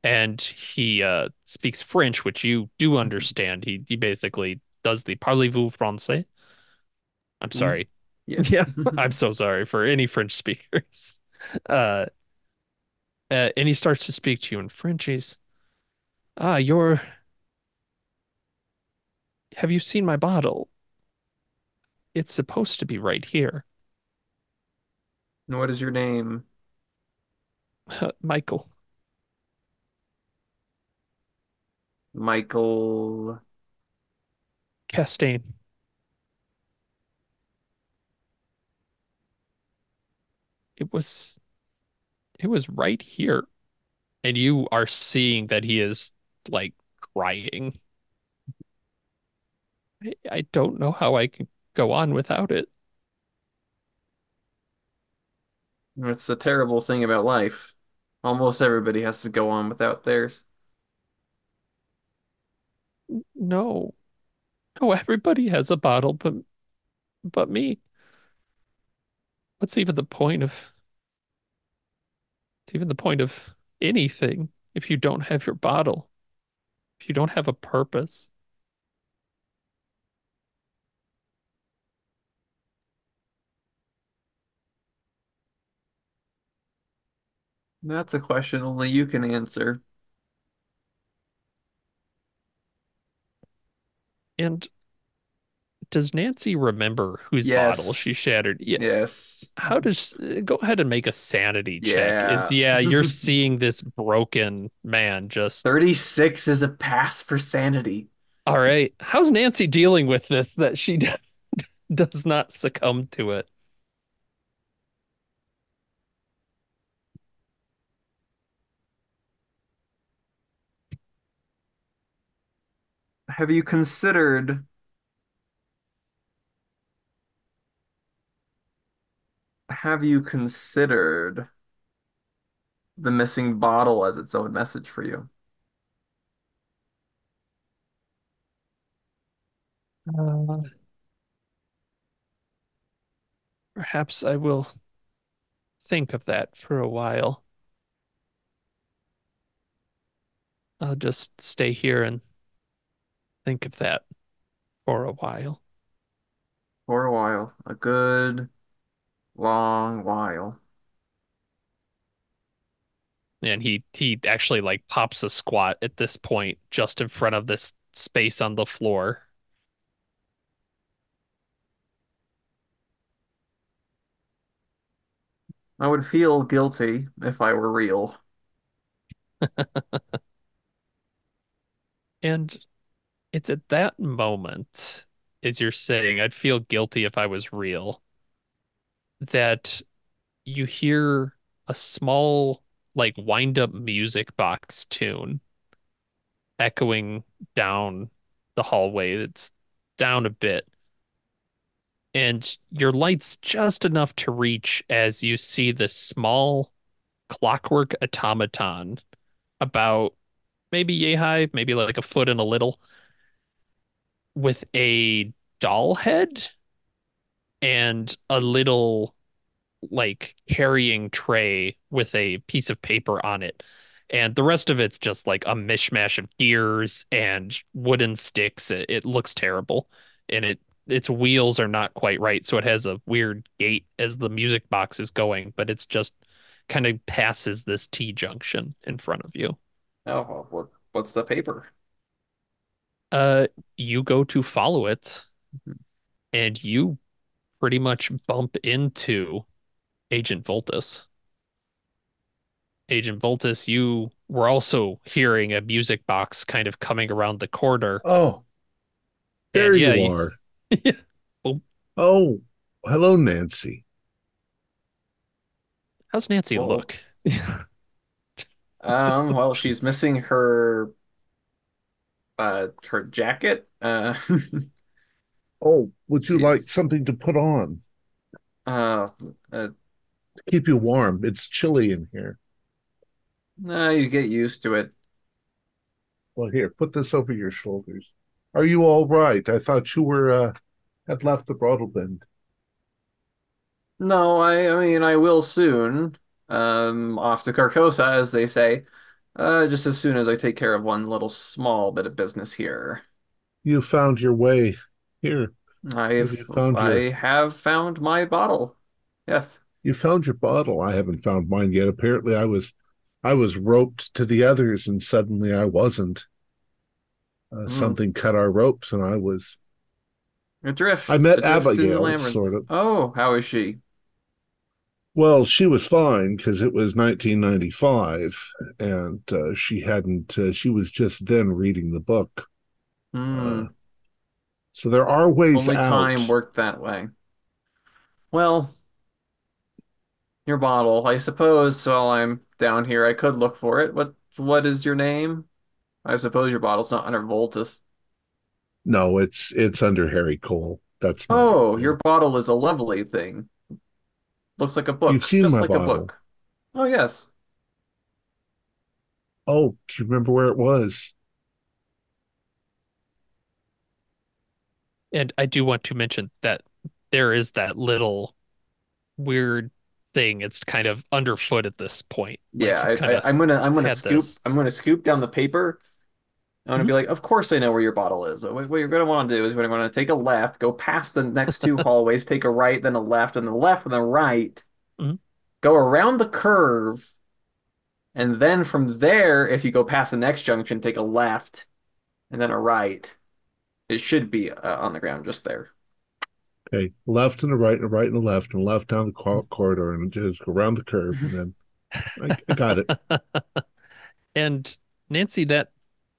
and he uh speaks French, which you do understand. He he basically does the parlez-vous français? I'm sorry. Yeah. Yeah, I'm so sorry for any French speakers. Uh, uh, and he starts to speak to you in French. He's, ah, you're. Have you seen my bottle? It's supposed to be right here. And what is your name? Michael. Michael. Castaigne. It was it was right here. And you are seeing that he is like crying. I, I don't know how I can go on without it. That's the terrible thing about life. Almost everybody has to go on without theirs. No. No, everybody has a bottle but but me. What's even the point of it's even the point of anything if you don't have your bottle, if you don't have a purpose. That's a question only you can answer. And does Nancy remember whose Yes. bottle she shattered? Yeah. Yes. How does uh, go ahead and make a sanity check? Is Yeah. yeah, you're seeing this broken man just 36 is a pass for sanity. all right. How's Nancy dealing with this that she does not succumb to it? Have you considered have you considered the missing bottle as its own message for you? Uh, perhaps I will think of that for a while. I'll just stay here and think of that for a while. For a while, a good long while. And he he actually like pops a squat at this point just in front of this space on the floor. I would feel guilty if I were real. And it's at that moment, as you're saying, I'd feel guilty if I was real, that you hear a small, like, wind up music box tune echoing down the hallway. that's down a bit. And your light's just enough to reach as you see this small clockwork automaton about maybe yay high, maybe like a foot and a little, with a doll head and a little like carrying tray with a piece of paper on it. And the rest of it's just like a mishmash of gears and wooden sticks. It, it looks terrible. And it its wheels are not quite right, so it has a weird gait as the music box is going, but it's just kind of passes this T junction in front of you. Oh, what what's the paper? Uh, you go to follow it, and you pretty much bump into Agent Voltus. Agent Voltus, you were also hearing a music box kind of coming around the corner. Oh, there And yeah, you you- are. Boom. Oh, hello, Nancy. How's Nancy Whoa. look? Um, well, she's missing her uh her jacket. Uh, Oh, would you like something to put on uh, uh, to keep you warm? It's chilly in here. no, you get used to it. Well, here, put this over your shoulders. Are you all right? I thought you were uh had left the Broadal Bend. No, I, I mean, I will soon. Um, off to Carcosa, as they say. Uh, just as soon as I take care of one little small bit of business here. You found your way here. I've, you found I your- have found my bottle. Yes. You found your bottle. I haven't found mine yet. Apparently, I was I was roped to the others, and suddenly I wasn't. Uh, Hmm. Something cut our ropes, and I was. Adrift. I met adrift Abigail, sort of. Oh, how is she? Well, she was fine because it was 1995, and uh, she hadn't. Uh, she was just then reading the book. Hmm. So there are ways Only out. time worked that way. Well, your bottle, I suppose, while I'm down here, I could look for it. What what is your name? I suppose your bottle's not under Voltus. No, it's it's under Harry Cole. That's Oh, your bottle is a lovely thing. Looks like a book, You've seen just my like a bottle. book. Oh, yes. Oh, do you remember where it was? And I do want to mention that there is that little weird thing. It's kind of underfoot at this point. Like Yeah, I, i'm gonna I'm gonna scoop this. I'm gonna scoop down the paper. I'm gonna be like, of course I know where your bottle is. What, what you're gonna want to do is you're gonna take a left, go past the next two hallways, take a right, then a left, and a left, and a right. Mhm. Go around the curve, and then from there, if you go past the next junction, take a left, and then a right. It should be uh, on the ground just there. Okay, left and a right and right and a left and left down the corridor and just go around the curve and then I, I got it. And Nancy, that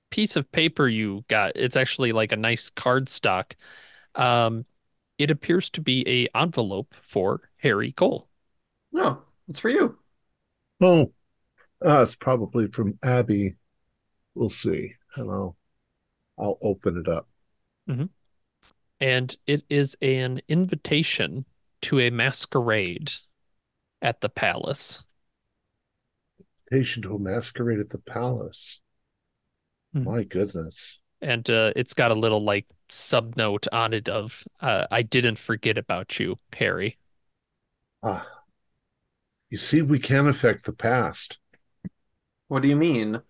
piece of paper you got, it's actually like a nice card stock. Um, it appears to be a envelope for Harry Cole. No, it's for you. Oh, uh, it's probably from Abby. We'll see. And I'll I'll open it up. And it is an invitation to a masquerade at the palace. Invitation to a masquerade at the palace. Hmm. My goodness. And uh, it's got a little like sub note on it of uh, I didn't forget about you, Harry. Ah. You see, we can affect the past. What do you mean?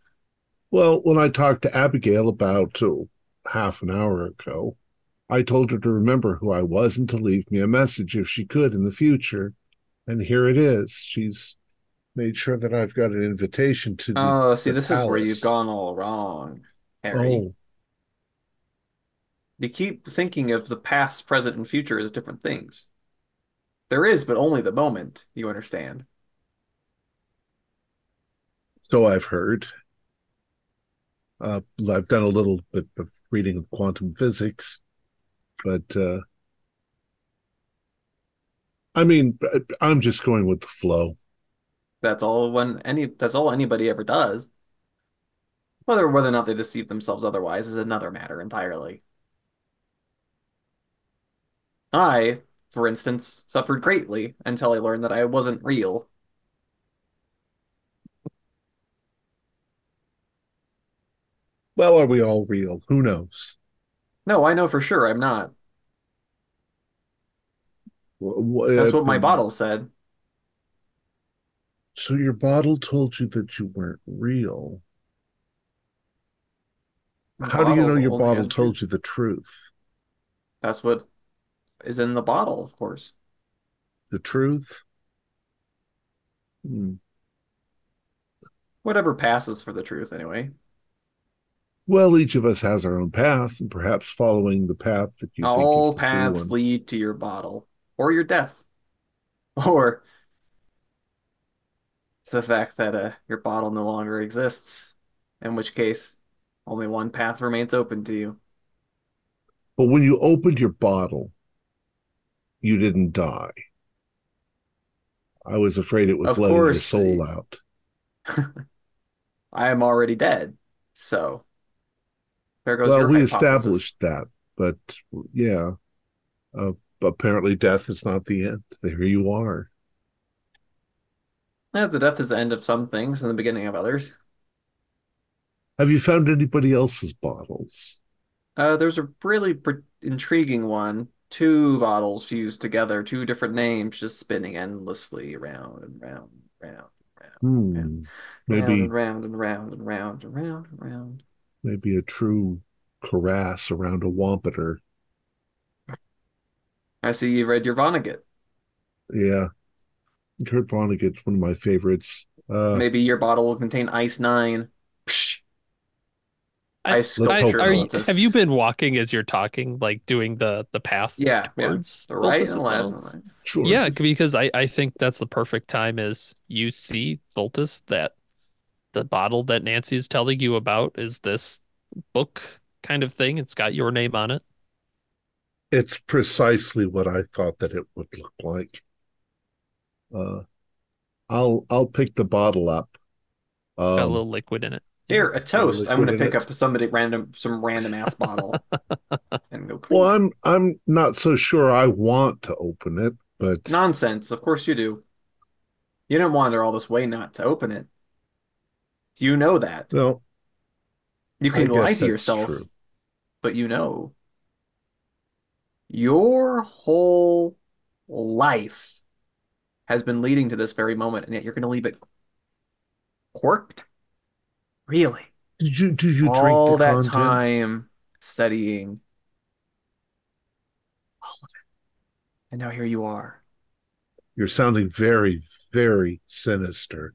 Well, when I talked to Abigail about oh, half an hour ago, I told her to remember who I was and to leave me a message if she could in the future. And here it is. She's made sure that I've got an invitation to the, Oh, see, this is where you've gone all wrong, Harry. Oh, You keep thinking of the past, present, and future as different things. There is, but only the moment, you understand. so I've heard. Uh, I've done a little bit of reading of quantum physics, but uh, I mean, I'm just going with the flow. That's all when any that's all anybody ever does. Whether whether or not they deceive themselves otherwise is another matter entirely. I, for instance, suffered greatly until I learned that I wasn't real. Well, are we all real? Who knows? No, I know for sure I'm not. Wh- That's what my uh, bottle said. So your bottle told you that you weren't real. The How do you know your bottle had told you the truth? That's what is in the bottle, of course. The truth? Hmm. Whatever passes for the truth, anyway. Well, each of us has our own path, and perhaps following the path that you think All is the true paths lead to your bottle or your death. Or to the fact that uh, your bottle no longer exists, in which case only one path remains open to you. But when you opened your bottle, you didn't die. I was afraid it was Of letting your soul out. I am already dead, so there goes Well, we hypothesis. established that, but yeah, uh, apparently death is not the end. There you are. Yeah, the death is the end of some things and the beginning of others. Have you found anybody else's bottles? Uh, there's a really intriguing one. Two bottles fused together, two different names just spinning endlessly round and round and round Hmm. round Maybe and round and round and round and round and round. Maybe a true karass around a wampeter. I see you read your Vonnegut. Yeah. Kurt Vonnegut's one of my favorites. Uh, Maybe your bottle will contain Ice Nine. Psh. I- Ice Let's sculpture. Are you, have you been walking as you're talking, like doing the the path Yeah, yeah. towards The right Voltus's and the left. bottle? and the right. sure. Yeah, because I, I think that's the perfect time is you see Voltus that the bottle that Nancy is telling you about is this book kind of thing. It's got your name on it. It's precisely what I thought that it would look like. Uh, I'll I'll pick the bottle up. It's got a Um, little liquid in it. Here, a toast. I'm gonna pick it. up somebody random, some random ass bottle, and go. well, I'm I'm not so sure I want to open it, but Nonsense. Of course you do. You didn't wander all this way not to open it. You know that. well, You can lie to yourself, true. but you know. Your whole life has been leading to this very moment, and yet you're going to leave it corked? Really? Did you did you drink All the that contents? time studying all of it. And now here you are. You're sounding very very sinister,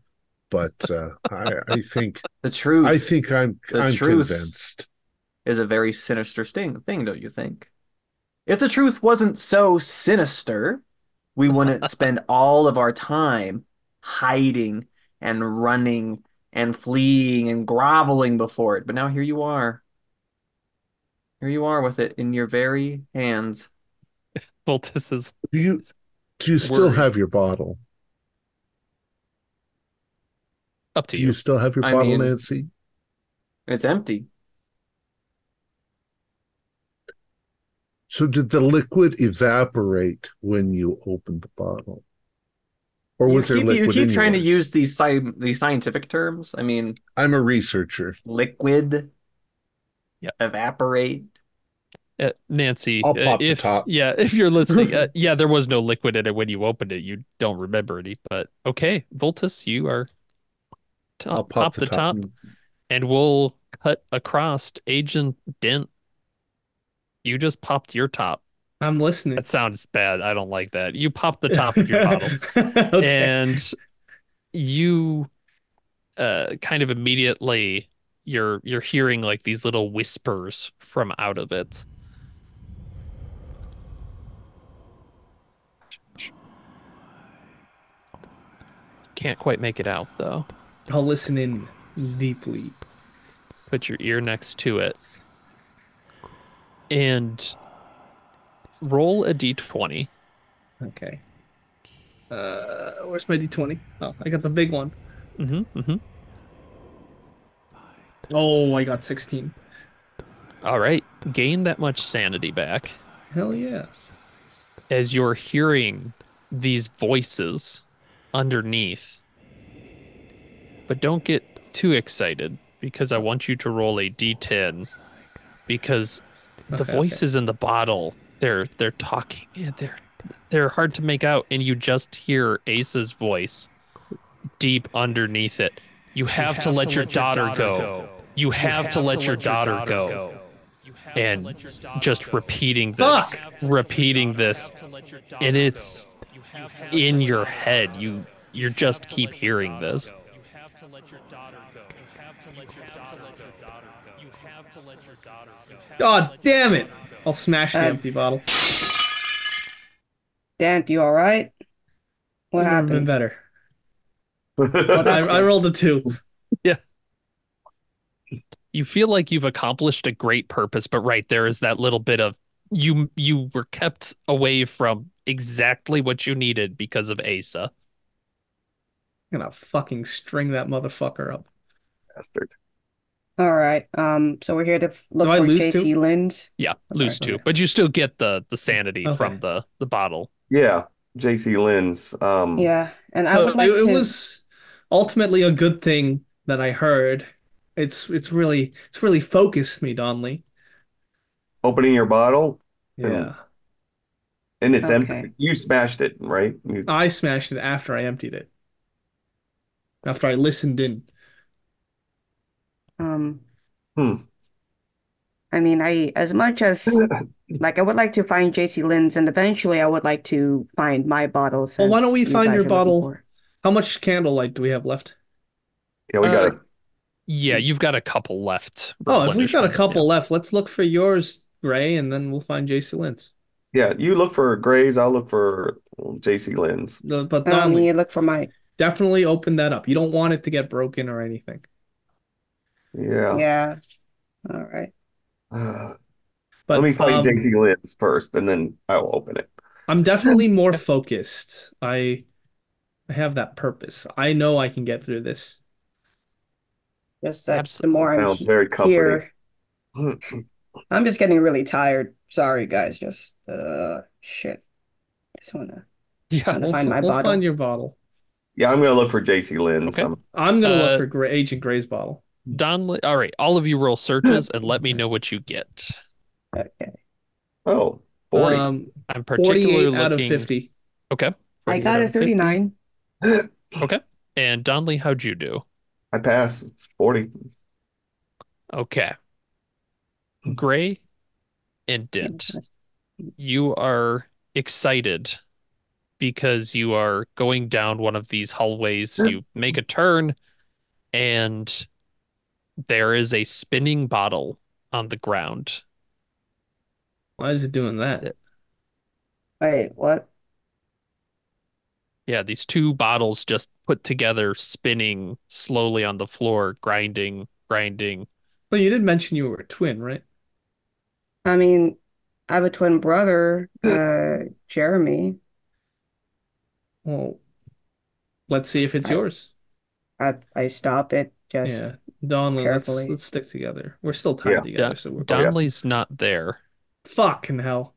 but uh, I I think The truth I think I'm The I'm truth. convinced. is a very sinister sting thing, don't you think? If the truth wasn't so sinister, we wouldn't spend all of our time hiding and running and fleeing and groveling before it. But now here you are. Here you are with it in your very hands. Voltus is Do you do you still Worried. have your bottle? Up to Do you. you still have your I bottle, mean- Nancy? It's empty. So did the liquid evaporate when you opened the bottle? Or You was there keep, you keep in trying to use these sci these scientific terms. I mean, I'm a researcher. liquid, Yep. evaporate. Uh, Nancy, I'll uh, pop the top. yeah, if you're listening, uh, yeah, there was no liquid in it when you opened it. You don't remember any, but okay, Voltus, you are top, I'll pop, the, top. and we'll cut across Agent Dent. You just popped your top. I'm listening. That sounds bad. I don't like that. You popped the top of your bottle, Okay. and you uh kind of immediately you're you're hearing like these little whispers from out of it. Can't quite make it out though. I'll listen in deeply. Put your ear next to it. And roll a d20. Okay. Uh, where's my d20? Oh, I got the big one. Mm-hmm, mm-hmm. Oh, I got 16. All right. Gain that much sanity back. Hell yeah. as you're hearing these voices underneath. But don't get too excited because I want you to roll a d10 because the Okay, okay. voices in the bottle they're they're talking they're they're hard to make out and you just hear Ace's voice deep underneath it. You have, to, let your daughter, go. You have, to let, your daughter, go. And just repeating this, repeating this, and it's in your head. You you just keep hearing this. God damn it! I'll smash the Uh, empty bottle. Dant, you all right? What Never been happened? better. Well, I, I rolled a two. Yeah. You feel like you've accomplished a great purpose, but right there is that little bit of you you were kept away from exactly what you needed because of Asa. I'm gonna fucking string that motherfucker up. Bastard. All right. Um, so we're here to look Do I for lose JC too? Lynn's. Yeah, Sorry, lose two, okay. but you still get the the sanity Okay. from the the bottle. Yeah, JC Lynn's. Um, Yeah, and I So would like it, it to. was ultimately a good thing that I heard. It's it's really it's really focused me, Donley. opening your bottle Yeah. and it's Okay. empty. You smashed it, right? You- I smashed it after I emptied it. After I listened in. Um, Hmm. I mean, I as much as like I would like to find JC Lynn's, and eventually I would like to find my bottle. Well, why don't we you find your bottle? for. How much candlelight do we have left? Yeah, we got Uh, it. Yeah, you've got a couple left. Oh, if we've got a couple yeah. left, let's look for yours, Gray, and then we'll find JC Lynn's. Yeah, you look for Grays, I'll look for JC Lynn's. No, But Um, Donley, you look for my definitely open that up. You don't want it to get broken or anything. Yeah. yeah. All right. Uh, But let me find um, JC Lynn's first, and then I'll open it. I'm definitely more focused. I I have that purpose. I know I can get through this. Just that the more I'm very comforting. here, I'm just getting really tired. Sorry, guys. Just uh, shit. Just wanna. Yeah, Gotta We'll, find f- my we'll bottle. find your bottle. Yeah, I'm gonna look for JC Lynn. Okay. I'm gonna Uh, look for Gray, Agent Gray's bottle. Donley. All right, all of you roll searches and let me know what you get. Okay. oh, 40. Um, I'm particularly 48 out of looking. 50. Okay. I got a 39. Okay. And Donley, how'd you do? I pass. It's 40. Okay. Gray and Dent, you are excited because you are going down one of these hallways. You make a turn, and there is a spinning bottle on the ground. Why is it doing that? Wait, what? Yeah, these two bottles just put together, spinning slowly on the floor, grinding, grinding. Well, you did mention you were a twin, right? I mean, I have a twin brother, uh, Jeremy. Well, let's see if it's I- yours. I I stop it just Yeah, Donley, let's let's stick together. We're still tied Yeah. together, Don- so we're Donley's not there, fucking hell.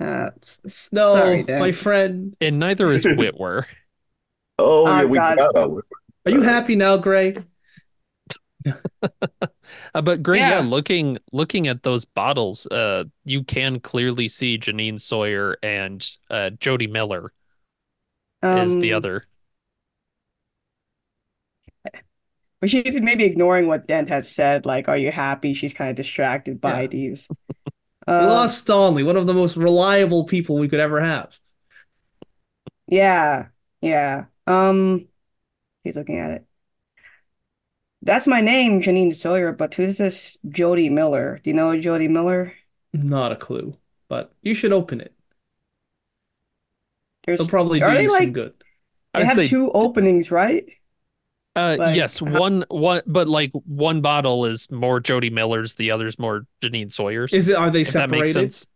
uh s- s- No, sorry, my friend. and neither is Whitwer. Oh, Oh, yeah, we God. got it. Are you happy now, Gray? Uh, but Gray, yeah, Yeah. looking looking at those bottles, uh, you can clearly see Janine Sawyer and uh, Jody Miller is the Um, other. But she's maybe ignoring what Dent has said, like, are you happy? She's kind of distracted by Yeah. these. We Uh, lost Donley, one of the most reliable people we could ever have. yeah, yeah. Um, he's looking at it. That's my name, Janine Sawyer, but who's this Jody Miller? Do you know Jody Miller? Not a clue, but you should open it. There's They'll probably do they you some like good. they I'd have say, two openings, right? uh, like, yes, how- one one, but like one bottle is more Jody Miller's, the other's more Janine Sawyer's. Is it? Are they if that makes sense.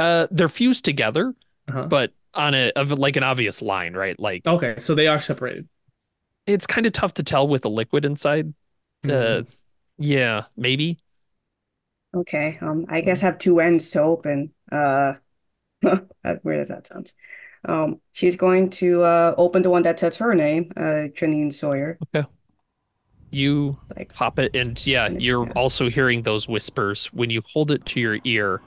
Uh, they're fused together, Uh-huh. but on a of like an obvious line, right? Like Okay, so they are separated. it's kind of tough to tell with the liquid inside. Uh, Mhm. yeah, maybe. Okay. Um, I guess have two ends to open. Uh, that- weird as that sounds. Um, she's going to uh open the one that says her name, uh, Janine Sawyer. Okay. You Like, pop it, and yeah, Yeah. you're also hearing those whispers. When you hold it to your ear,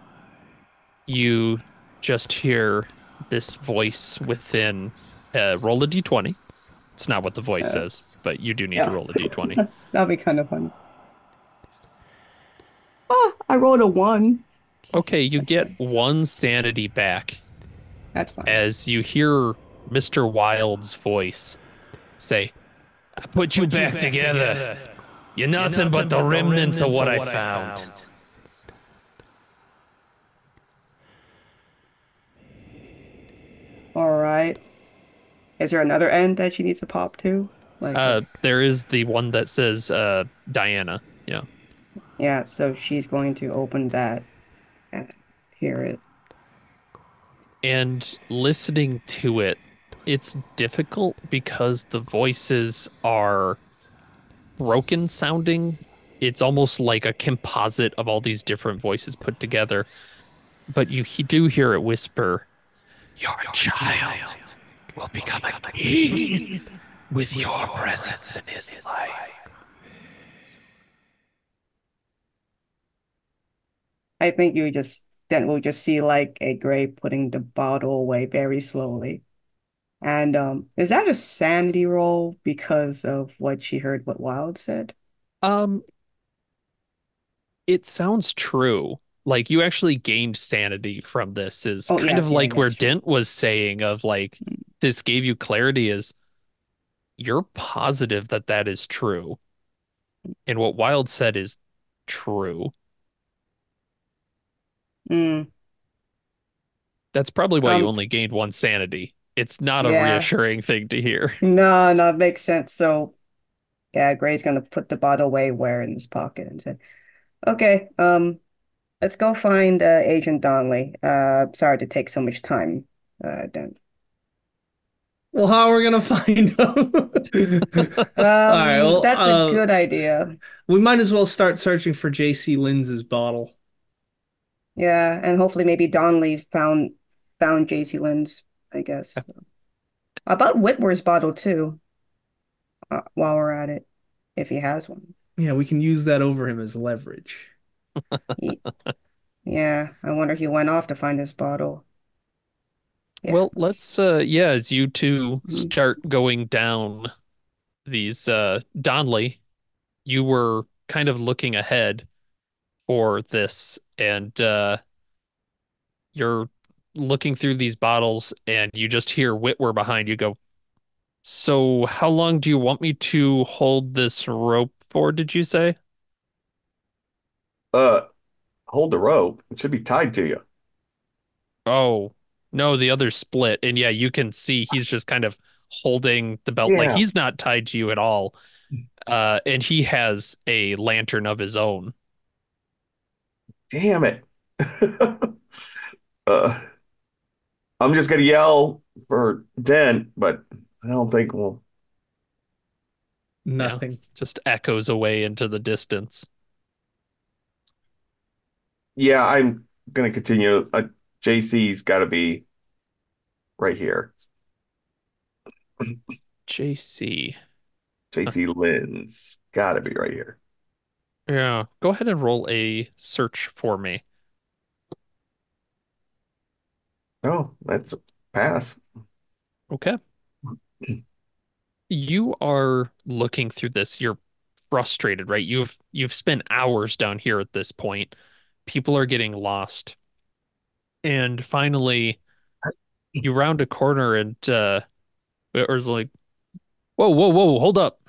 you just hear this voice within. Uh, roll a d20. It's not what the voice Uh, says, but you do need yeah. to roll a d20. that'll be kind of fun. Oh, I rolled a one. Okay, you get one sanity back That's fine. as you hear Mr. Wild's voice say, I put you, back, together. You're nothing, but, the remnants, of what I found. All right. Is there another end that she needs to pop to? Like, Uh, there is the one that says uh, Diana. Yeah. yeah, so she's going to open that and hear it. And listening to it it's difficult because the voices are broken sounding. It's almost like a composite of all these different voices put together. But you he- do hear it whisper your child will become a king with your presence in his life. I think you just then we'll just see like a Gray putting the bottle away very slowly. And um, is that a sanity roll because of what she heard what Wild said? Um, it sounds true. Like you actually gained sanity from this is Oh, kind yeah, of yeah, like where true. Dent was saying of like this gave you clarity is you're positive that that is true. And what Wild said is true. Mm, That's probably why you Um, only gained one sanity. It's not a Yeah. reassuring thing to hear. no, no, it makes sense. So yeah, Gray's gonna put the bottle away where in his pocket and said, Okay, um, let's go find uh, Agent Donnelly. Uh sorry to take so much time, uh Dent. Well, how are we gonna find him? Um, All right, well, that's uh, a good idea. we might as well start searching for JC Linds's bottle. Yeah, and hopefully maybe Donnelly found found JC Lynn's, I guess. About Whitworth's bottle too, uh, while we're at it, if he has one. Yeah, we can use that over him as leverage. He- yeah, I wonder if he went off to find his bottle. Yeah, Well, let's uh yeah, as you two Mhm. start going down these uh Donley, you were kind of looking ahead for this and uh you're looking through these bottles and you just hear Whitwer behind you go, So how long do you want me to hold this rope for, did you say? Uh, hold the rope. It should be tied to you. Oh, no, the other split. And yeah, you can see he's just kind of holding the belt like he's not tied to you at all. Uh, and he has a lantern of his own. Damn it. Uh, I'm just gonna yell for Dent, but I don't think we'll. Nothing. Just echoes away into the distance. Yeah, I'm gonna continue. Uh, JC's got to be right here. JC. JC Lynn's got to be right here. Yeah, go ahead and roll a search for me. Oh, that's a pass. Okay. You are looking through this. You're frustrated, right? You've you've spent hours down here at this point. People are getting lost. And finally, you round a corner and uh or like, whoa, whoa, whoa, hold up.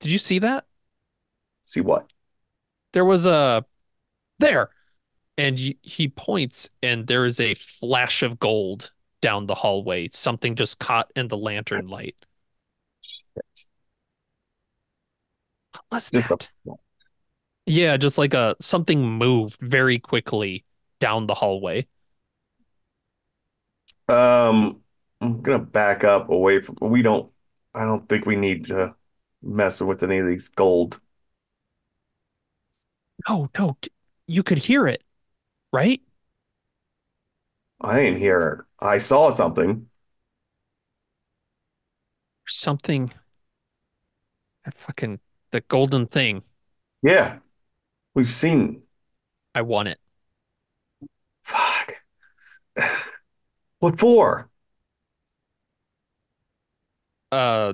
Did you see that? See what? There was a there. And he points and there is a flash of gold down the hallway. Something just caught in the lantern light. What's Just a- that? Yeah, just like a something moved very quickly down the hallway. Um, I'm gonna back up away from. We don't. I don't think we need to mess with any of these gold. No, no, you could hear it, right? I ain't here. I saw something. Something. That fucking the golden thing. Yeah, we've seen. I want it. Fuck. What for? Uh,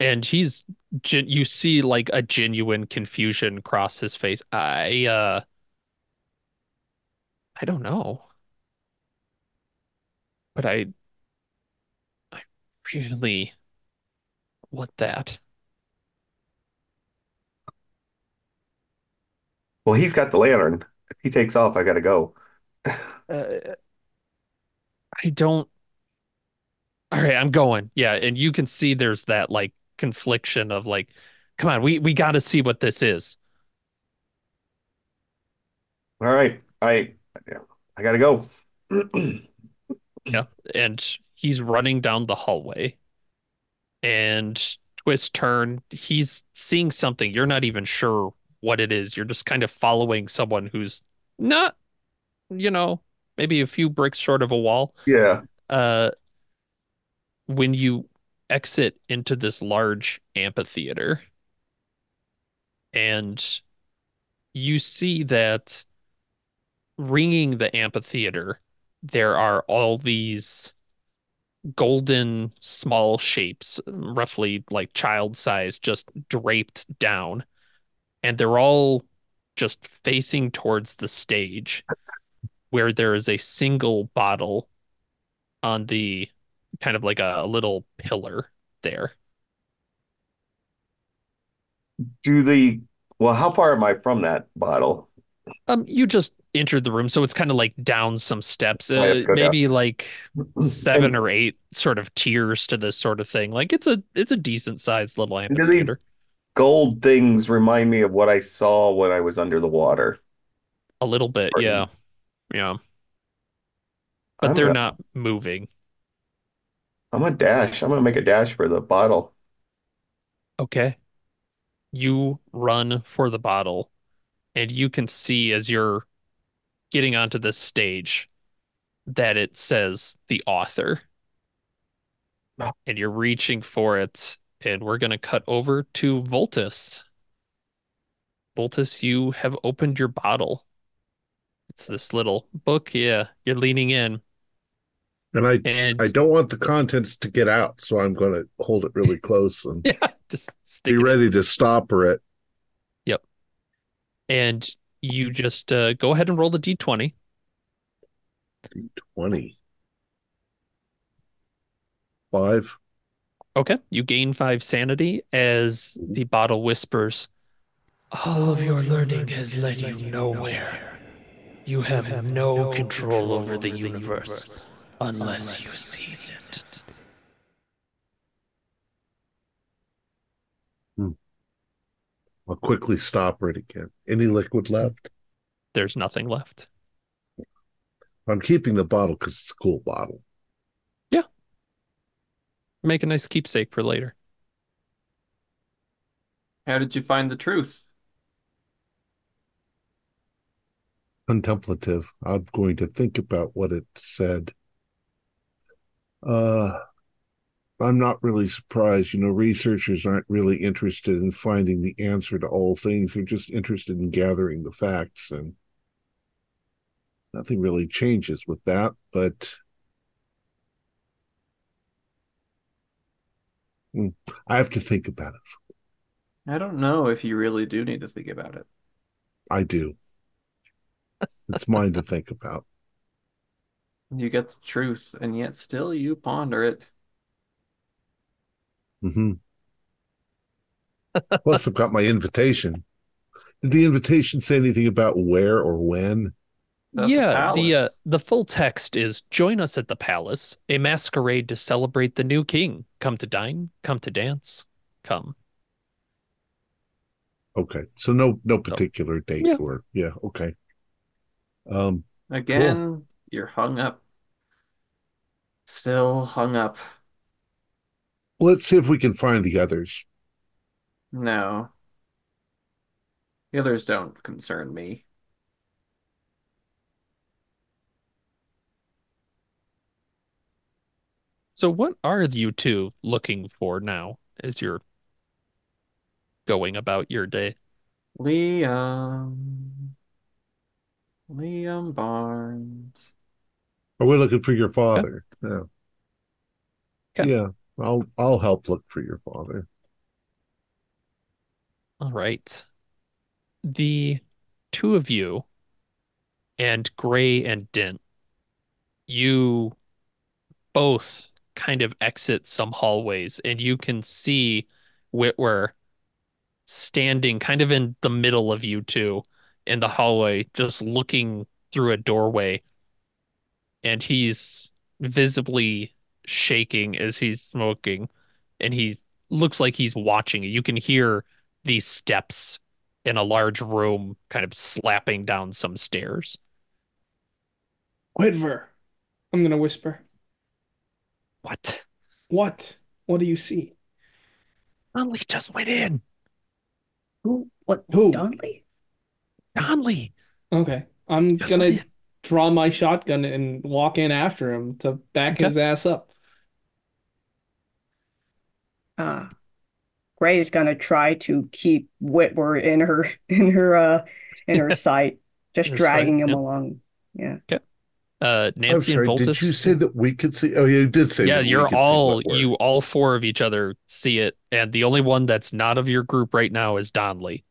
and he's gen you see like a genuine confusion cross his face. I uh, I don't know, but I, I really want that? Well, he's got the lantern. If he takes off, I gotta go. Uh, I don't. All right, I'm going. Yeah, and you can see there's that like confliction of like, come on, we we got to see what this is. All right, I I gotta go. Yeah, and he's running down the hallway, and twist turn, he's seeing something. You're not even sure what it is. You're just kind of following someone who's not, you know, maybe a few bricks short of a wall. Yeah. Uh, when you exit into this large amphitheater, and you see that ringing the amphitheater, there are all these golden small shapes, roughly like child size, just draped down. And they're all just facing towards the stage where there is a single bottle on the kind of like a, little pillar there. Do the well, how far am I from that bottle? Um, you just entered the room, so it's kind of like down some steps, I have to uh, go down. maybe like seven And or eight sort of tiers to this sort of thing. Like it's a it's a decent sized little do these gold things remind me of what I saw when I was under the water? A little bit, Or- yeah. Yeah. But I'm they're gonna, not moving. I'm gonna dash. I'm gonna make a dash for the bottle. Okay. You run for the bottle, and you can see as you're getting onto this stage that it says the author. Oh. And you're reaching for it, and we're gonna cut over to Voltus. Voltus, you have opened your bottle. It's this little book. Yeah, you're leaning in, And I and I don't want the contents to get out, so I'm going to hold it really close and yeah, just stick be it in. ready to stopper it. Yep. And you just uh, go ahead and roll the d20. 20. Five. Okay, you gain five sanity as the bottle whispers, All of your learning has led you nowhere. You have no control over the universe unless you seize it. Hmm. I'll quickly stop it again. Any liquid left? There's nothing left. I'm keeping the bottle because it's a cool bottle. Yeah. Make a nice keepsake for later. How did you find the truth? Contemplative. I'm going to think about what it said. Uh, I'm not really surprised. You know, researchers aren't really interested in finding the answer to all things. They're just interested in gathering the facts, and nothing really changes with that. But Hmm. I have to think about it. I don't know if you really do need to think about it. I do. It's mine to think about. You get the truth, and yet still you ponder it. hmm Plus, I've got my invitation. Did the invitation say anything about where or when? At yeah, the uh, the full text is join us at the palace, a masquerade to celebrate the new king. Come to dine, come to dance, come. Okay, so no no particular date Yeah. or yeah, okay. Um, Again, you're hung up. Still hung up. let's see if we can find the others. No. The others don't concern me. So what are you two looking for now as you're going about your day? Liam. Liam Barnes. Are we looking for your father? Yeah. Okay. Yeah, I'll I'll help look for your father. All right. The two of you and Gray and Dent, you both kind of exit some hallways, and you can see Whitwer standing kind of in the middle of you two in the hallway, just looking through a doorway. And he's visibly shaking as he's smoking, and he looks like he's watching you. You can hear these steps in a large room kind of slapping down some stairs. Whitwer, I'm gonna whisper. What? What? What do you see? Donley just went in. Who? What? Who? Donnelly? Donley. Okay, I'm Just gonna went in. Draw my shotgun and walk in after him to back Okay. his ass up. Uh, Gray is gonna try to keep Whitwer in her in her uh in her sight, just Her dragging sight, him yeah. along. Yeah. Uh, I'm Nancy and Voltus. did you say that we could see? Oh, you did say yeah, that we you're could all what you all four of each other see it, and the only one that's not of your group right now is Donley.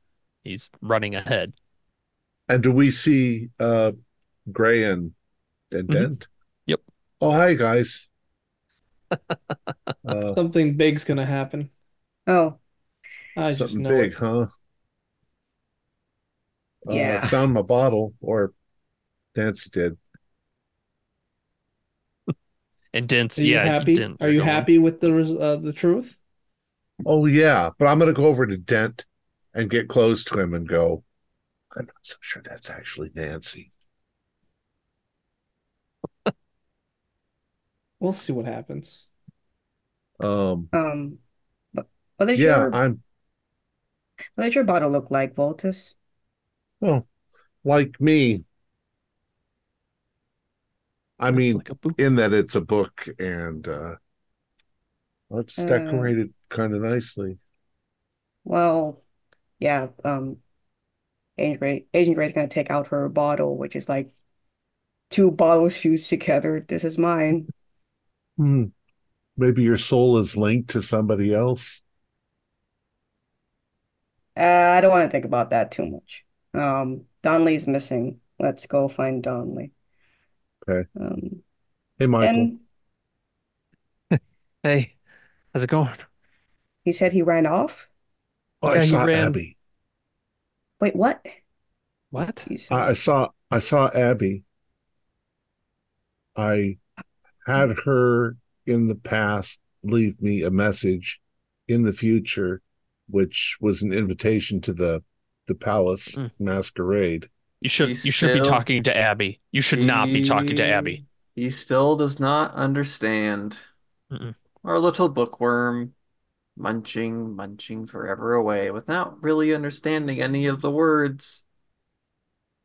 He's running ahead. And do we see uh Gray and, and Mhm. Dent? Yep. Oh, hi guys. uh, Something big's gonna happen. Oh, I something know big, it. huh? Uh, Yeah. found my bottle, or Nancy did. And Dent's Are you yeah, happy? Dent, Are you go on. happy with the uh, the truth? Oh yeah, but I'm gonna go over to Dent and get close to him and go. I'm not so sure that's actually Nancy. We'll see what happens. Um, um, but what does yeah, your I'm what does your bottle look like, Voltus? Well, like me. I It's mean, like in that it's a book and uh well, it's Uh, decorated kind of nicely. Well, yeah, um, Agent Gray, Agent Gray's gonna take out her bottle, which is like two bottles fused together. This is mine. Hmm. Maybe your soul is linked to somebody else. Uh, I don't want to think about that too much. Um, Donnelly's missing. Let's go find Donnelly. Okay. Um, Hey, Michael. and Hey, how's it going? he said he ran off. oh, I yeah, he saw ran- Abby. Wait, what? What? I, I saw I saw Abby. I had her in the past leave me a message in the future, which was an invitation to the the palace Mm. masquerade. You should He's you should be talking to Abby. You should not be talking to Abby. He he still does not understand. Mm-mm. Our little bookworm, munching, munching forever away without really understanding any of the words.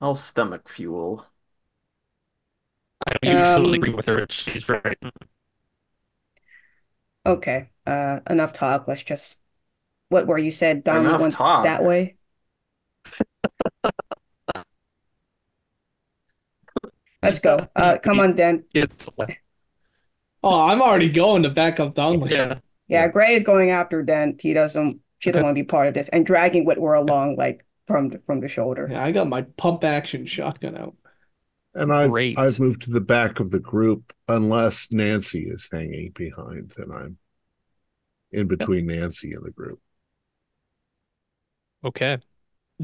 All stomach fuel. I usually Um, agree with her. She's right. okay, uh, enough talk. Let's just, what were you said Donnelly Enough went talk. that way? Let's go. Uh, come on, Dent. It's Oh, I'm already going to back up Donnelly. yeah. Yeah, Gray is going after Dent. He doesn't, she doesn't want to be part of this and dragging Whitwer along like from the, from the shoulder. Yeah, I got my pump action shotgun out. And I've Great. I've moved to the back of the group unless Nancy is hanging behind, then I'm in between Nancy and the group. Okay.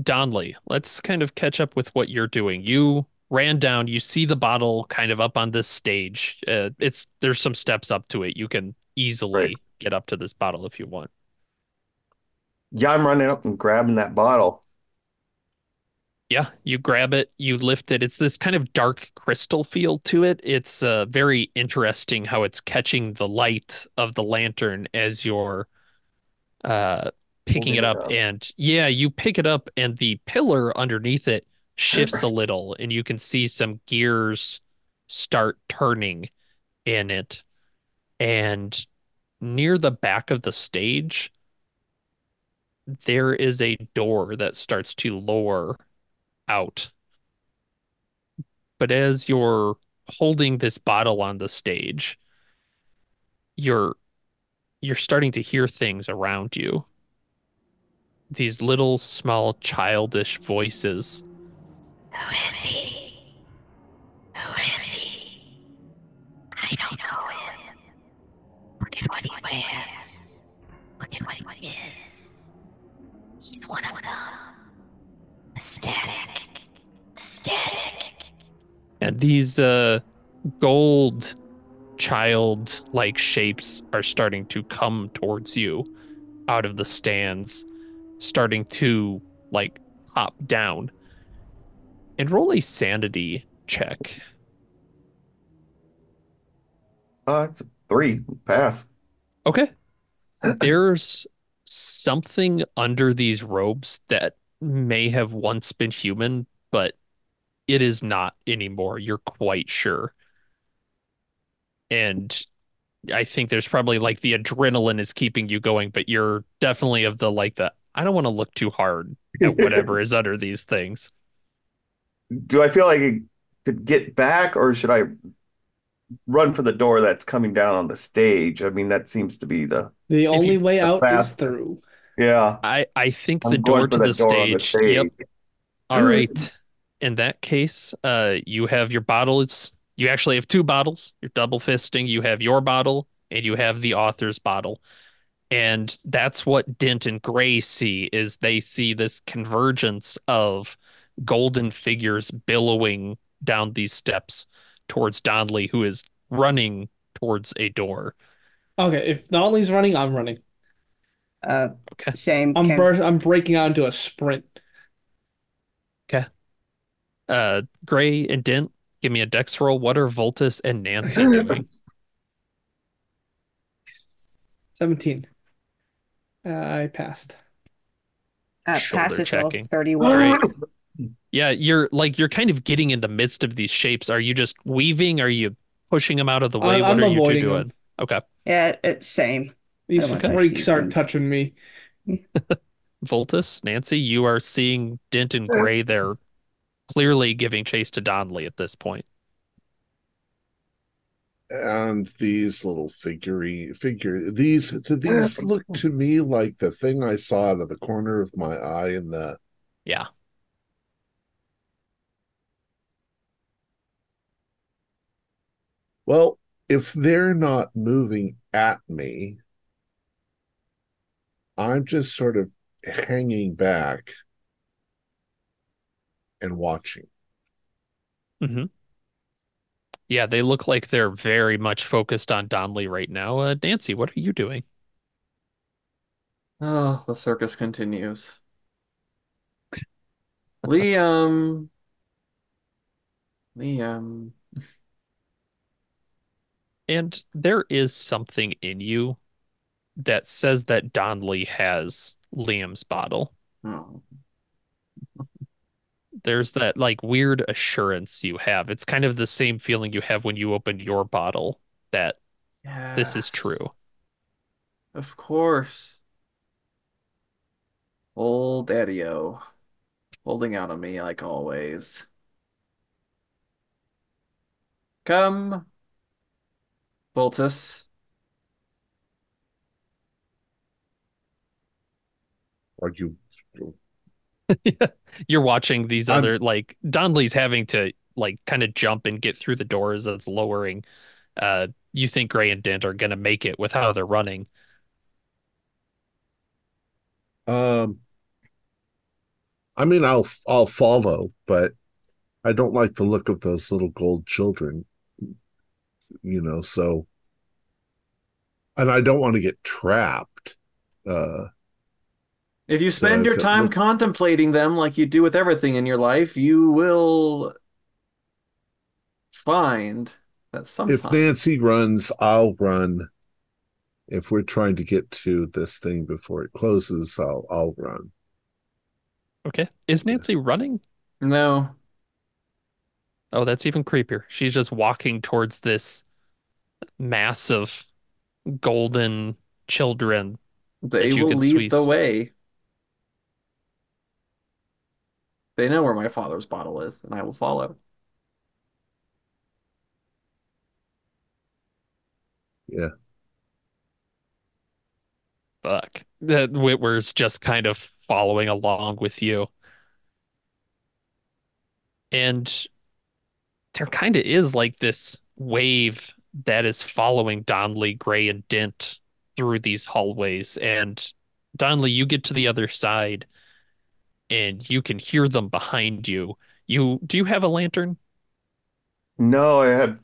Donley, let's kind of catch up with what you're doing. You ran down, you see the bottle kind of up on this stage. Uh, it's there's some steps up to it. You can easily Right. get up to this bottle if you want. Yeah, I'm running up and grabbing that bottle. Yeah, you grab it, you lift it. It's this kind of dark crystal feel to it. It's uh, very interesting how it's catching the light of the lantern as you're uh, picking it up. And yeah, you pick it up, and the pillar underneath it shifts a little, and you can see some gears start turning in it. And near the back of the stage, there is a door that starts to lower out. But as you're holding this bottle on the stage, you're you're starting to hear things around you. These little small childish voices. Who is he? Who is he? I don't know him. Look at what he wears. Look at what he is. He's one of them. The static. The static. And these uh, gold child like shapes are starting to come towards you out of the stands, starting to like hop down. And roll a sanity check. Uh, it's a three. Pass. Okay. There's something under these robes that may have once been human, but it is not anymore. You're quite sure. And I think there's probably like the adrenaline is keeping you going, but you're definitely of the like the I don't want to look too hard at whatever is under these things. Do I feel like I could get back, or should I run for the door that's coming down on the stage? I mean, that seems to be the The only you- way the out is through. Yeah. I I think I'm the door to the, door on stage. Yep. All right. In that case, uh, you have your bottles. You actually have two bottles. You're double fisting. You have your bottle and you have the author's bottle. And that's what Dent and Gray see is they see this convergence of golden figures billowing down these steps towards Donnelly, who is running towards a door. Okay, if Donnelly's running, I'm running. Uh, Okay. same. I'm bur- I'm breaking out into a sprint. Okay. Uh, Gray and Dent, give me a dex roll. What are Voltus and Nancy doing? 17. Uh, I passed. uh, shoulder pass as well. checking. 31. Great. Yeah, you're like you're kind of getting in the midst of these shapes. Are you just weaving? Are you pushing them out of the way? I'm- what I'm are you two doing? them. Okay. Yeah, it's same. These I don't know if freaks these aren't touching me. Voltus, Nancy, you are seeing Dent and Gray. They're clearly giving chase to Donnelly at this point. and these little figurine figure these do these look to me like the thing I saw out of the corner of my eye in the Yeah. well, if they're not moving at me, I'm just sort of hanging back and watching. hmm Yeah, they look like they're very much focused on Donnelly right now. Uh, Nancy, what are you doing? Oh, the circus continues. Liam. Liam. And there is something in you that says that Donnelly has Liam's bottle. Oh. There's that like weird assurance you have. It's kind of the same feeling you have when you opened your bottle that this is true. Of course. Old Daddy-O. Holding out on me like always. Come. Voltus. Are you You're watching these I'm- other like Donnelly's having to like kind of jump and get through the doors that's lowering. Uh, you think Gray and Dent are gonna make it with how they're running. um I mean I'll I'll follow, but I don't like the look of those little gold children. You know, so and I don't want to get trapped. Uh If you So spend your time look- contemplating them like you do with everything in your life, you will find that something if Nancy runs, I'll run. If we're trying to get to this thing before it closes, I'll I'll run. Okay. Is Nancy running? no, Oh, that's even creepier. She's just walking towards this mass of golden children. they you will can lead the way. They know where my father's bottle is, and I will follow. Yeah. Fuck. That Whitwer's just kind of following along with you. And there kind of is like this wave that is following Donnelly, Gray, and Dent through these hallways. And Donnelly, you get to the other side and you can hear them behind you. You do you have a lantern? No, I have.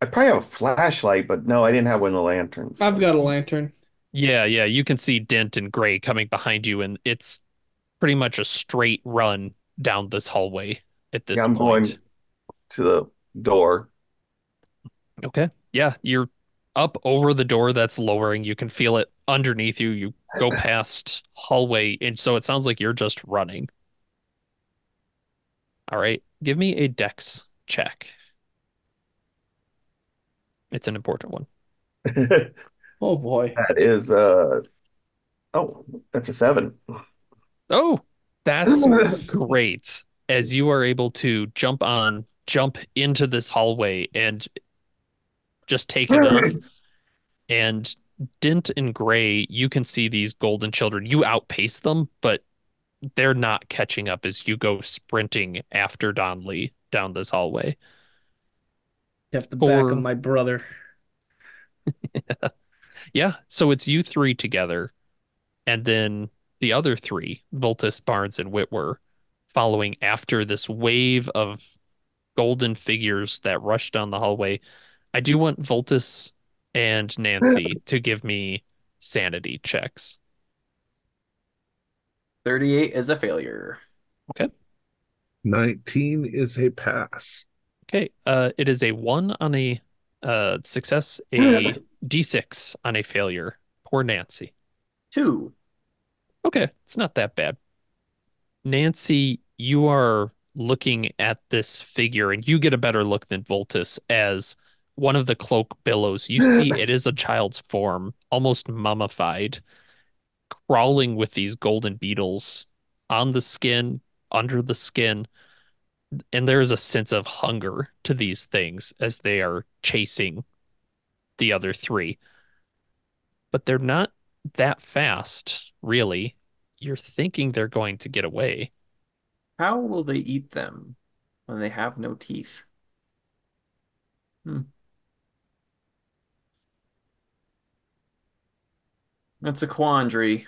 I probably have a flashlight, but no, I didn't have one of the lanterns. I've got a lantern. Yeah, yeah, you can see Dent and Gray coming behind you, and it's pretty much a straight run down this hallway at this Yeah, I'm point. going to the door. Okay. Yeah, you're up over the door that's lowering. You can feel it underneath you. You go past hallway, and so it sounds like you're just running. All right, give me a dex check. It's an important one. That Oh boy. that is uh oh, that's a seven. Oh, that's great. As you are able to jump on, jump into this hallway and just take it off. And Dent and Gray, you can see these golden children. You outpace them, but they're not catching up as you go sprinting after Don Lee down this hallway. Have the back For- of my brother. Yeah, so it's you three together, and then the other three, Voltus, Barnes, and Whitwer, following after this wave of golden figures that rush down the hallway. I do want Voltus and Nancy to give me sanity checks. 38 is a failure. Okay. 19 is a pass. Okay, uh, it is a one on a uh success, a d6 on a failure. Poor Nancy. Two. Okay, it's not that bad. Nancy, you are looking at this figure and you get a better look than Voltus as one of the cloak billows. You see it is a child's form, almost mummified, crawling with these golden beetles on the skin, under the skin. And there is a sense of hunger to these things as they are chasing the other three. But they're not that fast, really. You're thinking they're going to get away. How will they eat them when they have no teeth? Hmm. That's a quandary.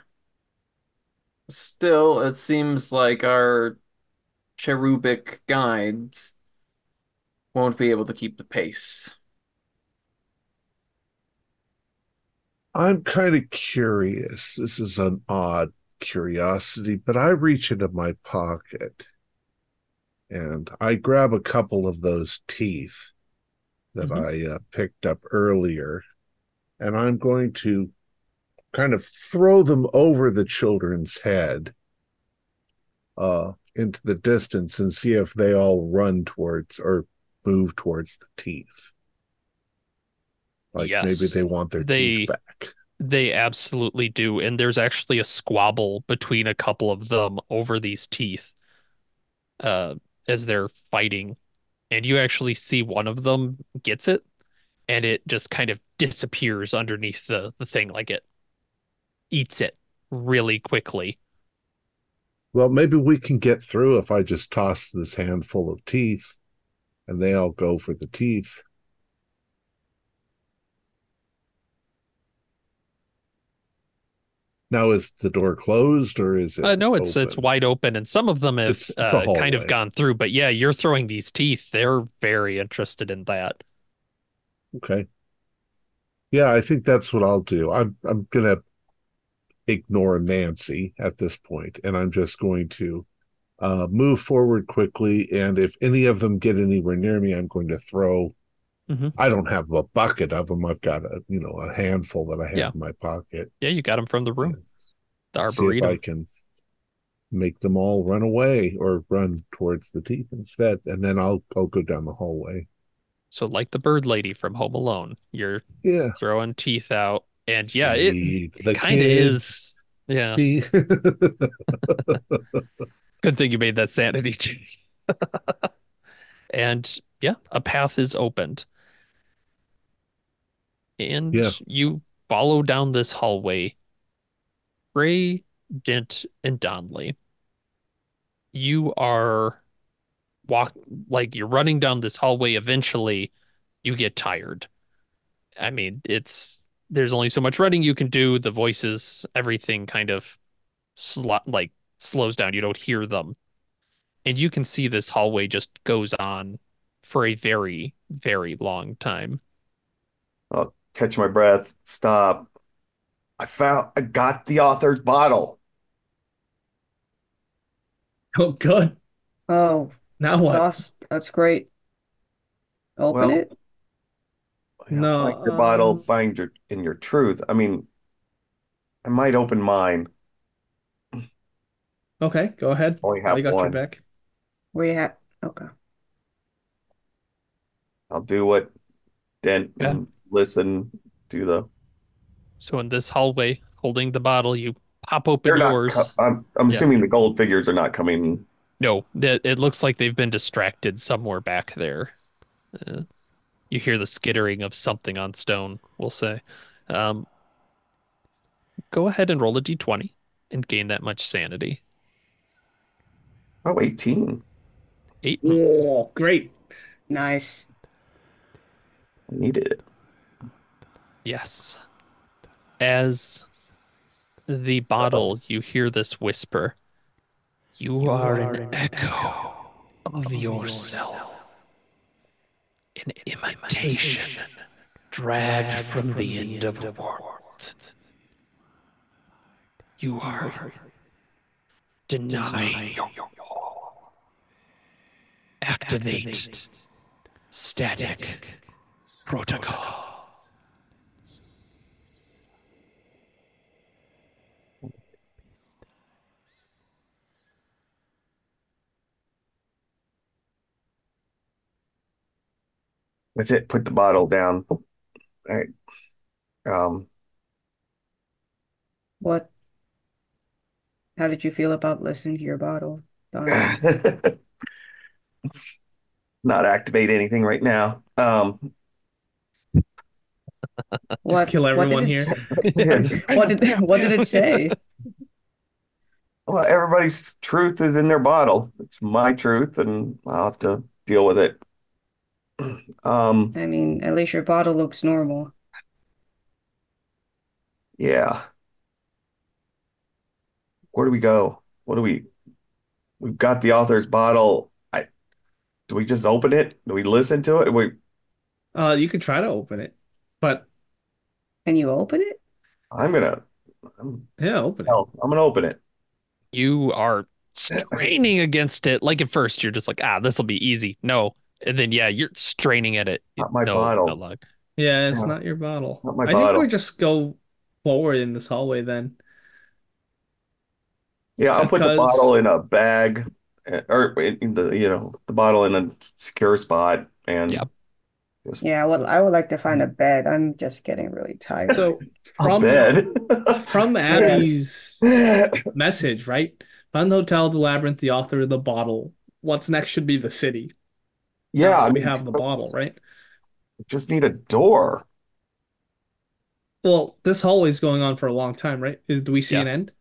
Still, it seems like our cherubic guides won't be able to keep the pace. I'm kind of curious. This is an odd curiosity, but I reach into my pocket and I grab a couple of those teeth that I uh, picked up earlier, and I'm going to kind of throw them over the children's head uh, into the distance and see if they all run towards or move towards the teeth. Like maybe they want their they- teeth back. They absolutely do. And there's actually a squabble between a couple of them over these teeth uh, as they're fighting. And you actually see one of them gets it and it just kind of disappears underneath the, the thing, like it eats it really quickly. Well, maybe we can get through if I just toss this handful of teeth and they all go for the teeth. Now, is the door closed or is it? Uh, no, it's it's wide open, and some of them have It's- it's uh, kind of gone through. But yeah, you're throwing these teeth. They're very interested in that. Okay. Yeah, I think that's what I'll do. I'm I'm gonna ignore Nancy at this point, and I'm just going to uh, move forward quickly. And if any of them get anywhere near me, I'm going to throw. Mhm. I don't have a bucket of them. I've got a you know a handful that I have Yeah. in my pocket. Yeah, you got them from the room. The See if I can make them all run away or run towards the teeth instead, and then I'll I'll go down the hallway. So like the bird lady from Home Alone, you're Yeah, throwing teeth out, and yeah, it, it kind of is. Yeah, good thing you made that sanity check. and yeah, a path is opened, and Yeah. you follow down this hallway. Gray, Dent, and Donley. You are walk like you're running down this hallway. Eventually, you get tired. I mean, it's there's only so much running you can do. The voices, everything kind of slot like slows down. You don't hear them. And you can see this hallway just goes on for a very, very long time. I'll Catch my breath. Stop. I found, I got the author's bottle. Oh, good. Oh, Now that's what? awesome. That's great. Open Well, it. Yeah, No, find your bottle, um, find your in your truth. I mean, I might open mine. Okay, go ahead. Only I have got your one. back. Where you at? Okay. I'll do what Dent Yeah. and listen to the. So in this hallway, holding the bottle, you pop open They're not. doors. co- I'm I'm Yeah. assuming the gold figures are not coming. No, it, it looks like they've been distracted somewhere back there. Uh, you hear the skittering of something on stone, we'll say. Um, go ahead and roll a d20 and gain that much sanity. Oh, 18. Eight. Whoa, great. Nice. I needed it. Yes. As the bottle, you hear this whisper. You are an echo of yourself. An imitation dragged from the end of the world. You are denying your activate static protocol. That's it. Put the bottle down. All right. Um, What? How did you feel about listening to your bottle, Donovan? not activate anything right now. Um, What? kill what did everyone it here. say? What did what did it say? well, everybody's truth is in their bottle. It's my truth, and I'll have to deal with it. Um, I mean, at least your bottle looks normal. yeah. Where do we go? What do we? We've got the author's bottle. I do we just open it? Do we listen to it? We Uh, you could try to open it, but Can you open it? I'm gonna I'm yeah, open it. I'm gonna open it. you are straining against it. Like at first, you're just like, ah, this will be easy. No. And then, yeah, you're straining at it. Not my no, bottle. no luck. Yeah, it's Yeah. not your bottle. Not my I think we just go forward in this hallway then. Yeah, I'll put the bottle in a bag, uh, or in in the you know the bottle in a secure spot, and Yep. just Yeah, well, I would like to find a bed. I'm just getting really tired. So from bed. from Abby's message, right? Find the hotel, the labyrinth, the author of the bottle. What's next should be the city. Yeah, I that we mean, have the bottle, right? Just need a door. Well, this hallway's going on for a long time, right? Is do we see Yeah. an end?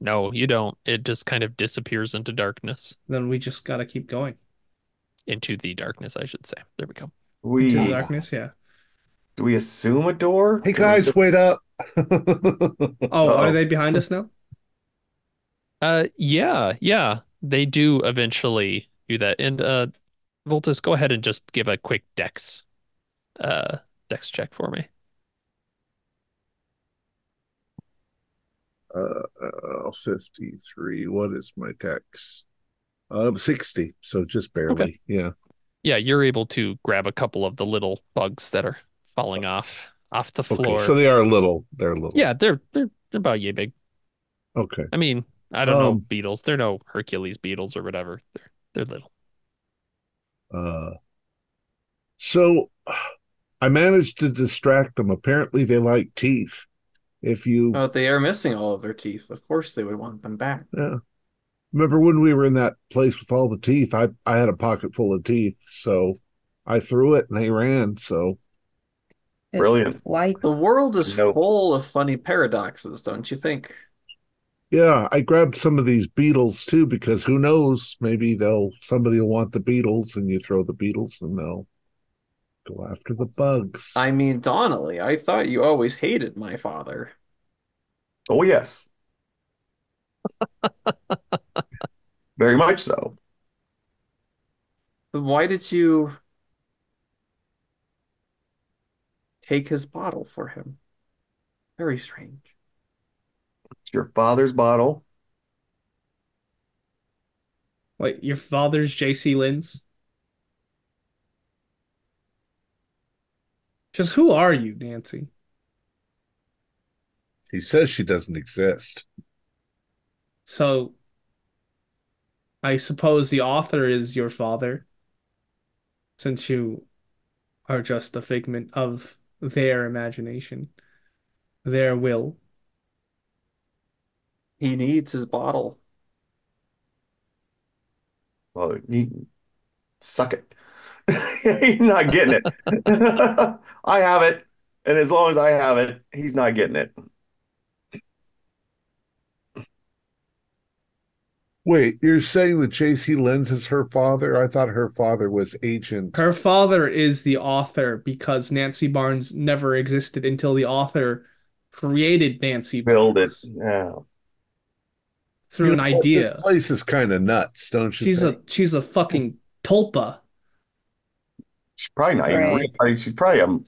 No, you don't. It just kind of disappears into darkness. Then we just gotta keep going Into the darkness, I should say. There we go. We into the darkness. Yeah. do we assume a door? Hey Do we guys, just- wait up. Oh, Uh-oh. are they behind us now? Uh, yeah, yeah, they do eventually do that. And uh, Voltus, go ahead and just give a quick dex, uh, dex check for me. uh, uh, 53. What is my dex? Uh, 60. So just barely. Yeah. Yeah, you're able to grab a couple of the little bugs that are falling off off the Okay. floor. So they are little. They're little. Yeah, they're they're they're about yay big. Okay. I mean, I don't know Um, beetles. They're no Hercules beetles or whatever. They're they're little. Uh, so I managed to distract them. Apparently, they like teeth. If you Oh, they are missing all of their teeth. Of course, they would want them back. yeah. remember when we were in that place with all the teeth, I I had a pocket full of teeth, so I threw it and they ran. So It's Brilliant. White. The world is Nope. full of funny paradoxes, don't you think? Yeah, I grabbed some of these beetles too because who knows? Maybe they'll somebody will want the beetles, and you throw the beetles, and they'll go after the bugs. I mean, Donnelly, I thought you always hated my father. Oh yes. Very much so. But Why did you take his bottle for him? Very strange. It's your father's bottle. Wait, your father's JC Lynn's? Just who are you, Nancy? He says she doesn't exist. So I suppose the author is your father, since you are just a figment of their imagination, their will. He needs his bottle. Well, he suck it. He's not getting it. I have it, and as long as I have it, he's not getting it. Wait, you're saying that J.C. Lenz is her father? I thought her father was Agent. Her father is the author because Nancy Barnes never existed until the author created Nancy Build it. Yeah. Through You an know what? idea. This place is kind of nuts, don't you She's think? a she's a fucking tulpa. She's probably not even Right. real. I mean, She's probably um,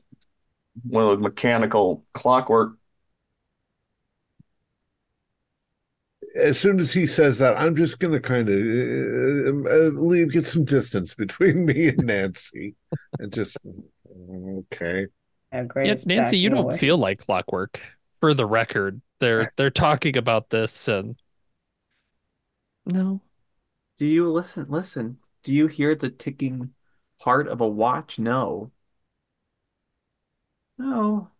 one of those mechanical clockwork. as soon as he says that, I'm just going to kind of uh, uh, leave, get some distance between me and Nancy, and just okay. Yeah, Gray Nancy, you don't away. feel like clockwork. For the record, they're they're talking about this and no. Do you listen? Listen. Do you hear the ticking part of a watch? No. No.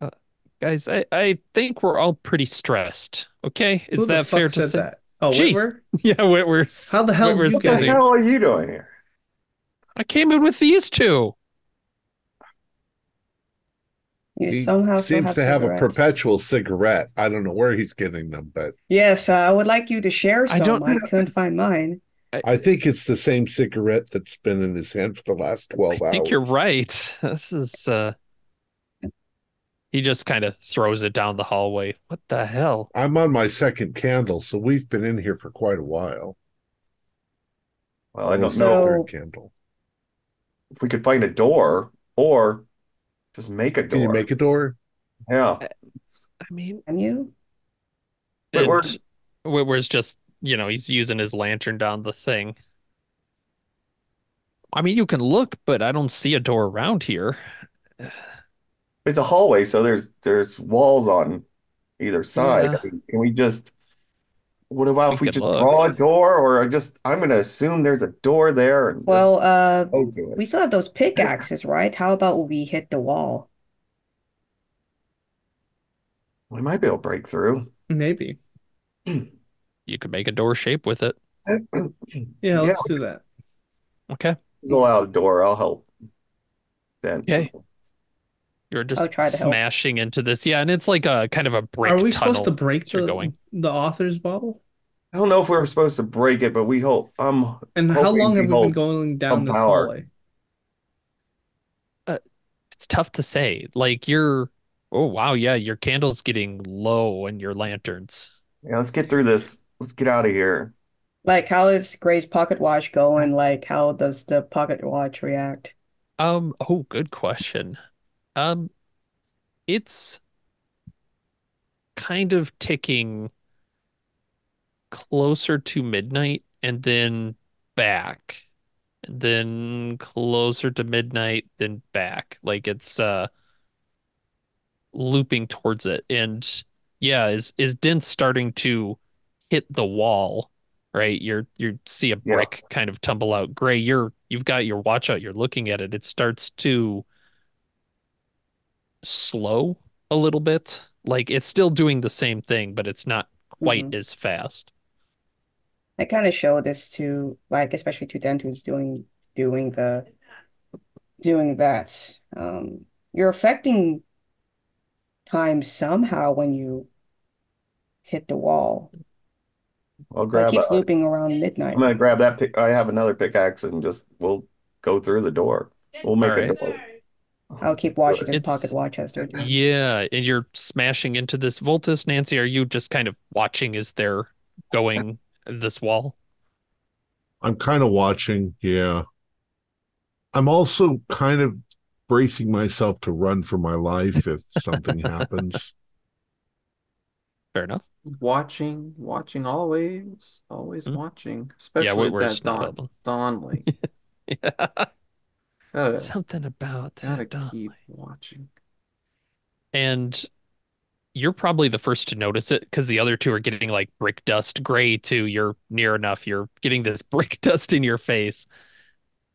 Uh, guys, I, I think we're all pretty stressed. Okay? Is Who the that fair to said say? that? Oh, Jeez. Whitwer? Yeah, Whitwer's. How the hell did Whitwer's you What the get here? hell are you doing here? I came in with these two. You He somehow seems have to have a perpetual cigarette. I don't know where he's getting them, but Yes, uh, I would like you to share I some. don't- I couldn't find mine. I think it's the same cigarette that's been in his hand for the last 12 I think you're right. This is uh he just kind of throws it down the hallway. What the hell? I'm on my second candle, so we've been in here for quite a while. Well, I don't Almost know the So- third candle. if we could find a door or just make a Can you door. make a door? Yeah. Uh, I mean, Can you? Wait, we're- and just, you know, he's using his lantern down the thing. I mean, you can look, but I don't see a door around here. It's a hallway, so there's there's walls on either side. Yeah. I mean, can we just what about We if we could just look. draw a door or just I'm gonna assume there's a door there and Well, uh, go to it. we still have those pickaxes, right? How about we hit the wall? We might be able to break through. Maybe. You could make a door shape with it. Yeah, Yeah, let's do that. Okay. Pull out a door, I'll help. Then Okay. You're just I'll try to help. smashing into this. Yeah, and it's like a kind of a brick Are we supposed to break as you're the going. the author's bottle? I don't know if we were supposed to break it, but we hope um And how long have we been going down some this power. hallway? It's tough to say. Like you're oh wow, yeah, your candle's getting low and your lanterns. yeah, let's get through this. Let's get out of here. Like, how is Gray's pocket watch going? Like, how does the pocket watch react? Um, oh, good question. Um, it's kind of ticking closer to midnight and then back. And then closer to midnight, then back. Like it's uh looping towards it. And yeah, is is Dent starting to hit the wall, right? You're you see a Yeah. brick kind of tumble out. Gray, you're you've got your watch out, you're looking at it. It starts to slow a little bit. Like it's still doing the same thing, but it's not quite Mhm. as fast. I kind of show this to, like, especially to Dent who's doing doing the doing that. Um, you're affecting time somehow when you hit the wall. I'll grab. It keeps a, looping around midnight. I'm gonna grab that pick. I have another pickaxe and just we'll go through the door. We'll make All a right. door. I'll keep watching his It's- pocket watch as they're doing. Yeah, and you're smashing into this Voltus. Nancy, are you just kind of watching as they're going this wall? I'm kind of watching. Yeah. I'm also kind of bracing myself to run for my life if something happens. Fair enough. Watching, watching always, always Hmm. watching. Yeah, Especially Whitwer's that Don helping. Donnelly. Yeah. Gotta, Something about gotta that. Donnelly. keep watching. And you're probably the first to notice it because the other two are getting like brick dust gray too. You're near enough. You're getting this brick dust in your face.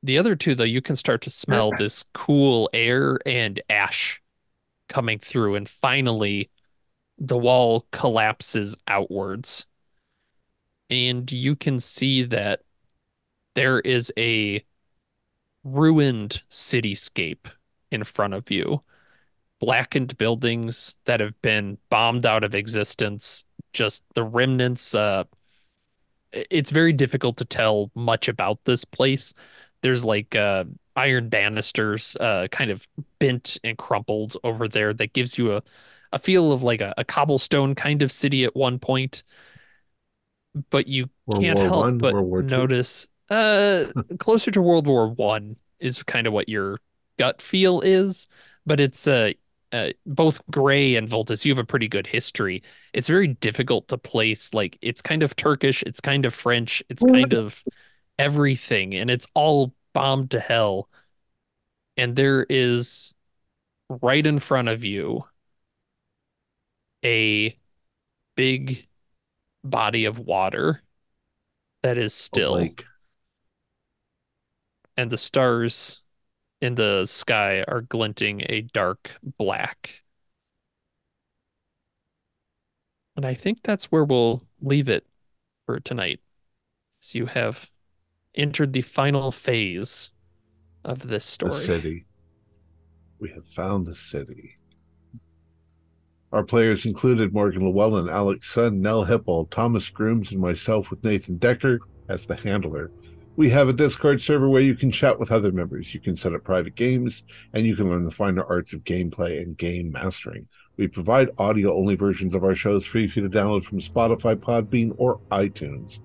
The other two, though, you can start to smell this cool air and ash coming through. And finally, the wall collapses outwards. And you can see that there is a ruined cityscape in front of you blackened buildings that have been bombed out of existence. Just the remnants uh it's very difficult to tell much about this place. There's like uh iron banisters uh kind of bent and crumpled over there that gives you a a feel of like a, a cobblestone kind of city at one point. But you World can't War help One, but World War Two. notice uh closer to World War One is kind of what your gut feel is, but it's uh, uh both Gray and Voltus, you have a pretty good history. It's very difficult to place like it's kind of Turkish, it's kind of French, it's kind of everything, and it's all bombed to hell. And there is right in front of you a big body of water that is still and the stars in the sky are glinting a dark black. And I think that's where we'll leave it for tonight. So you have entered the final phase of this The story. city. We have found the city. Our players included Morgan Llewellyn, Alex Sun, Nell Hipple, Thomas Grooms, and myself with Nathan Decker as the handler. We have a Discord server where you can chat with other members. You can set up private games, and you can learn the finer arts of gameplay and game mastering. We provide audio only versions of our shows free for you to download from Spotify, Podbean, or iTunes.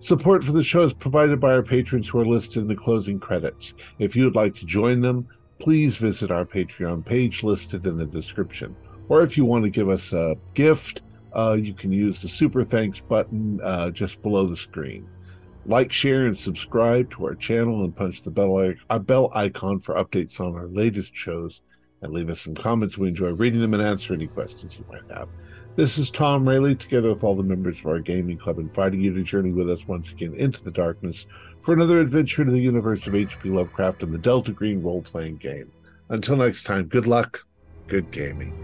Support for the show is provided by our patrons who are listed in the closing credits. If you would like to join them, please visit our Patreon page listed in the description. Or if you want to give us a gift, uh, you can use the super thanks button uh, just below the screen. Like, share, and subscribe to our channel and punch the bell, i- uh, bell icon for updates on our latest shows. And leave us some comments. We enjoy reading them and answer any questions you might have. This is Thom Raley, together with all the members of our gaming club, inviting you to journey with us once again into the darkness for another adventure to the universe of H.P. Lovecraft and the Delta Green role playing game. Until next time, good luck, good gaming.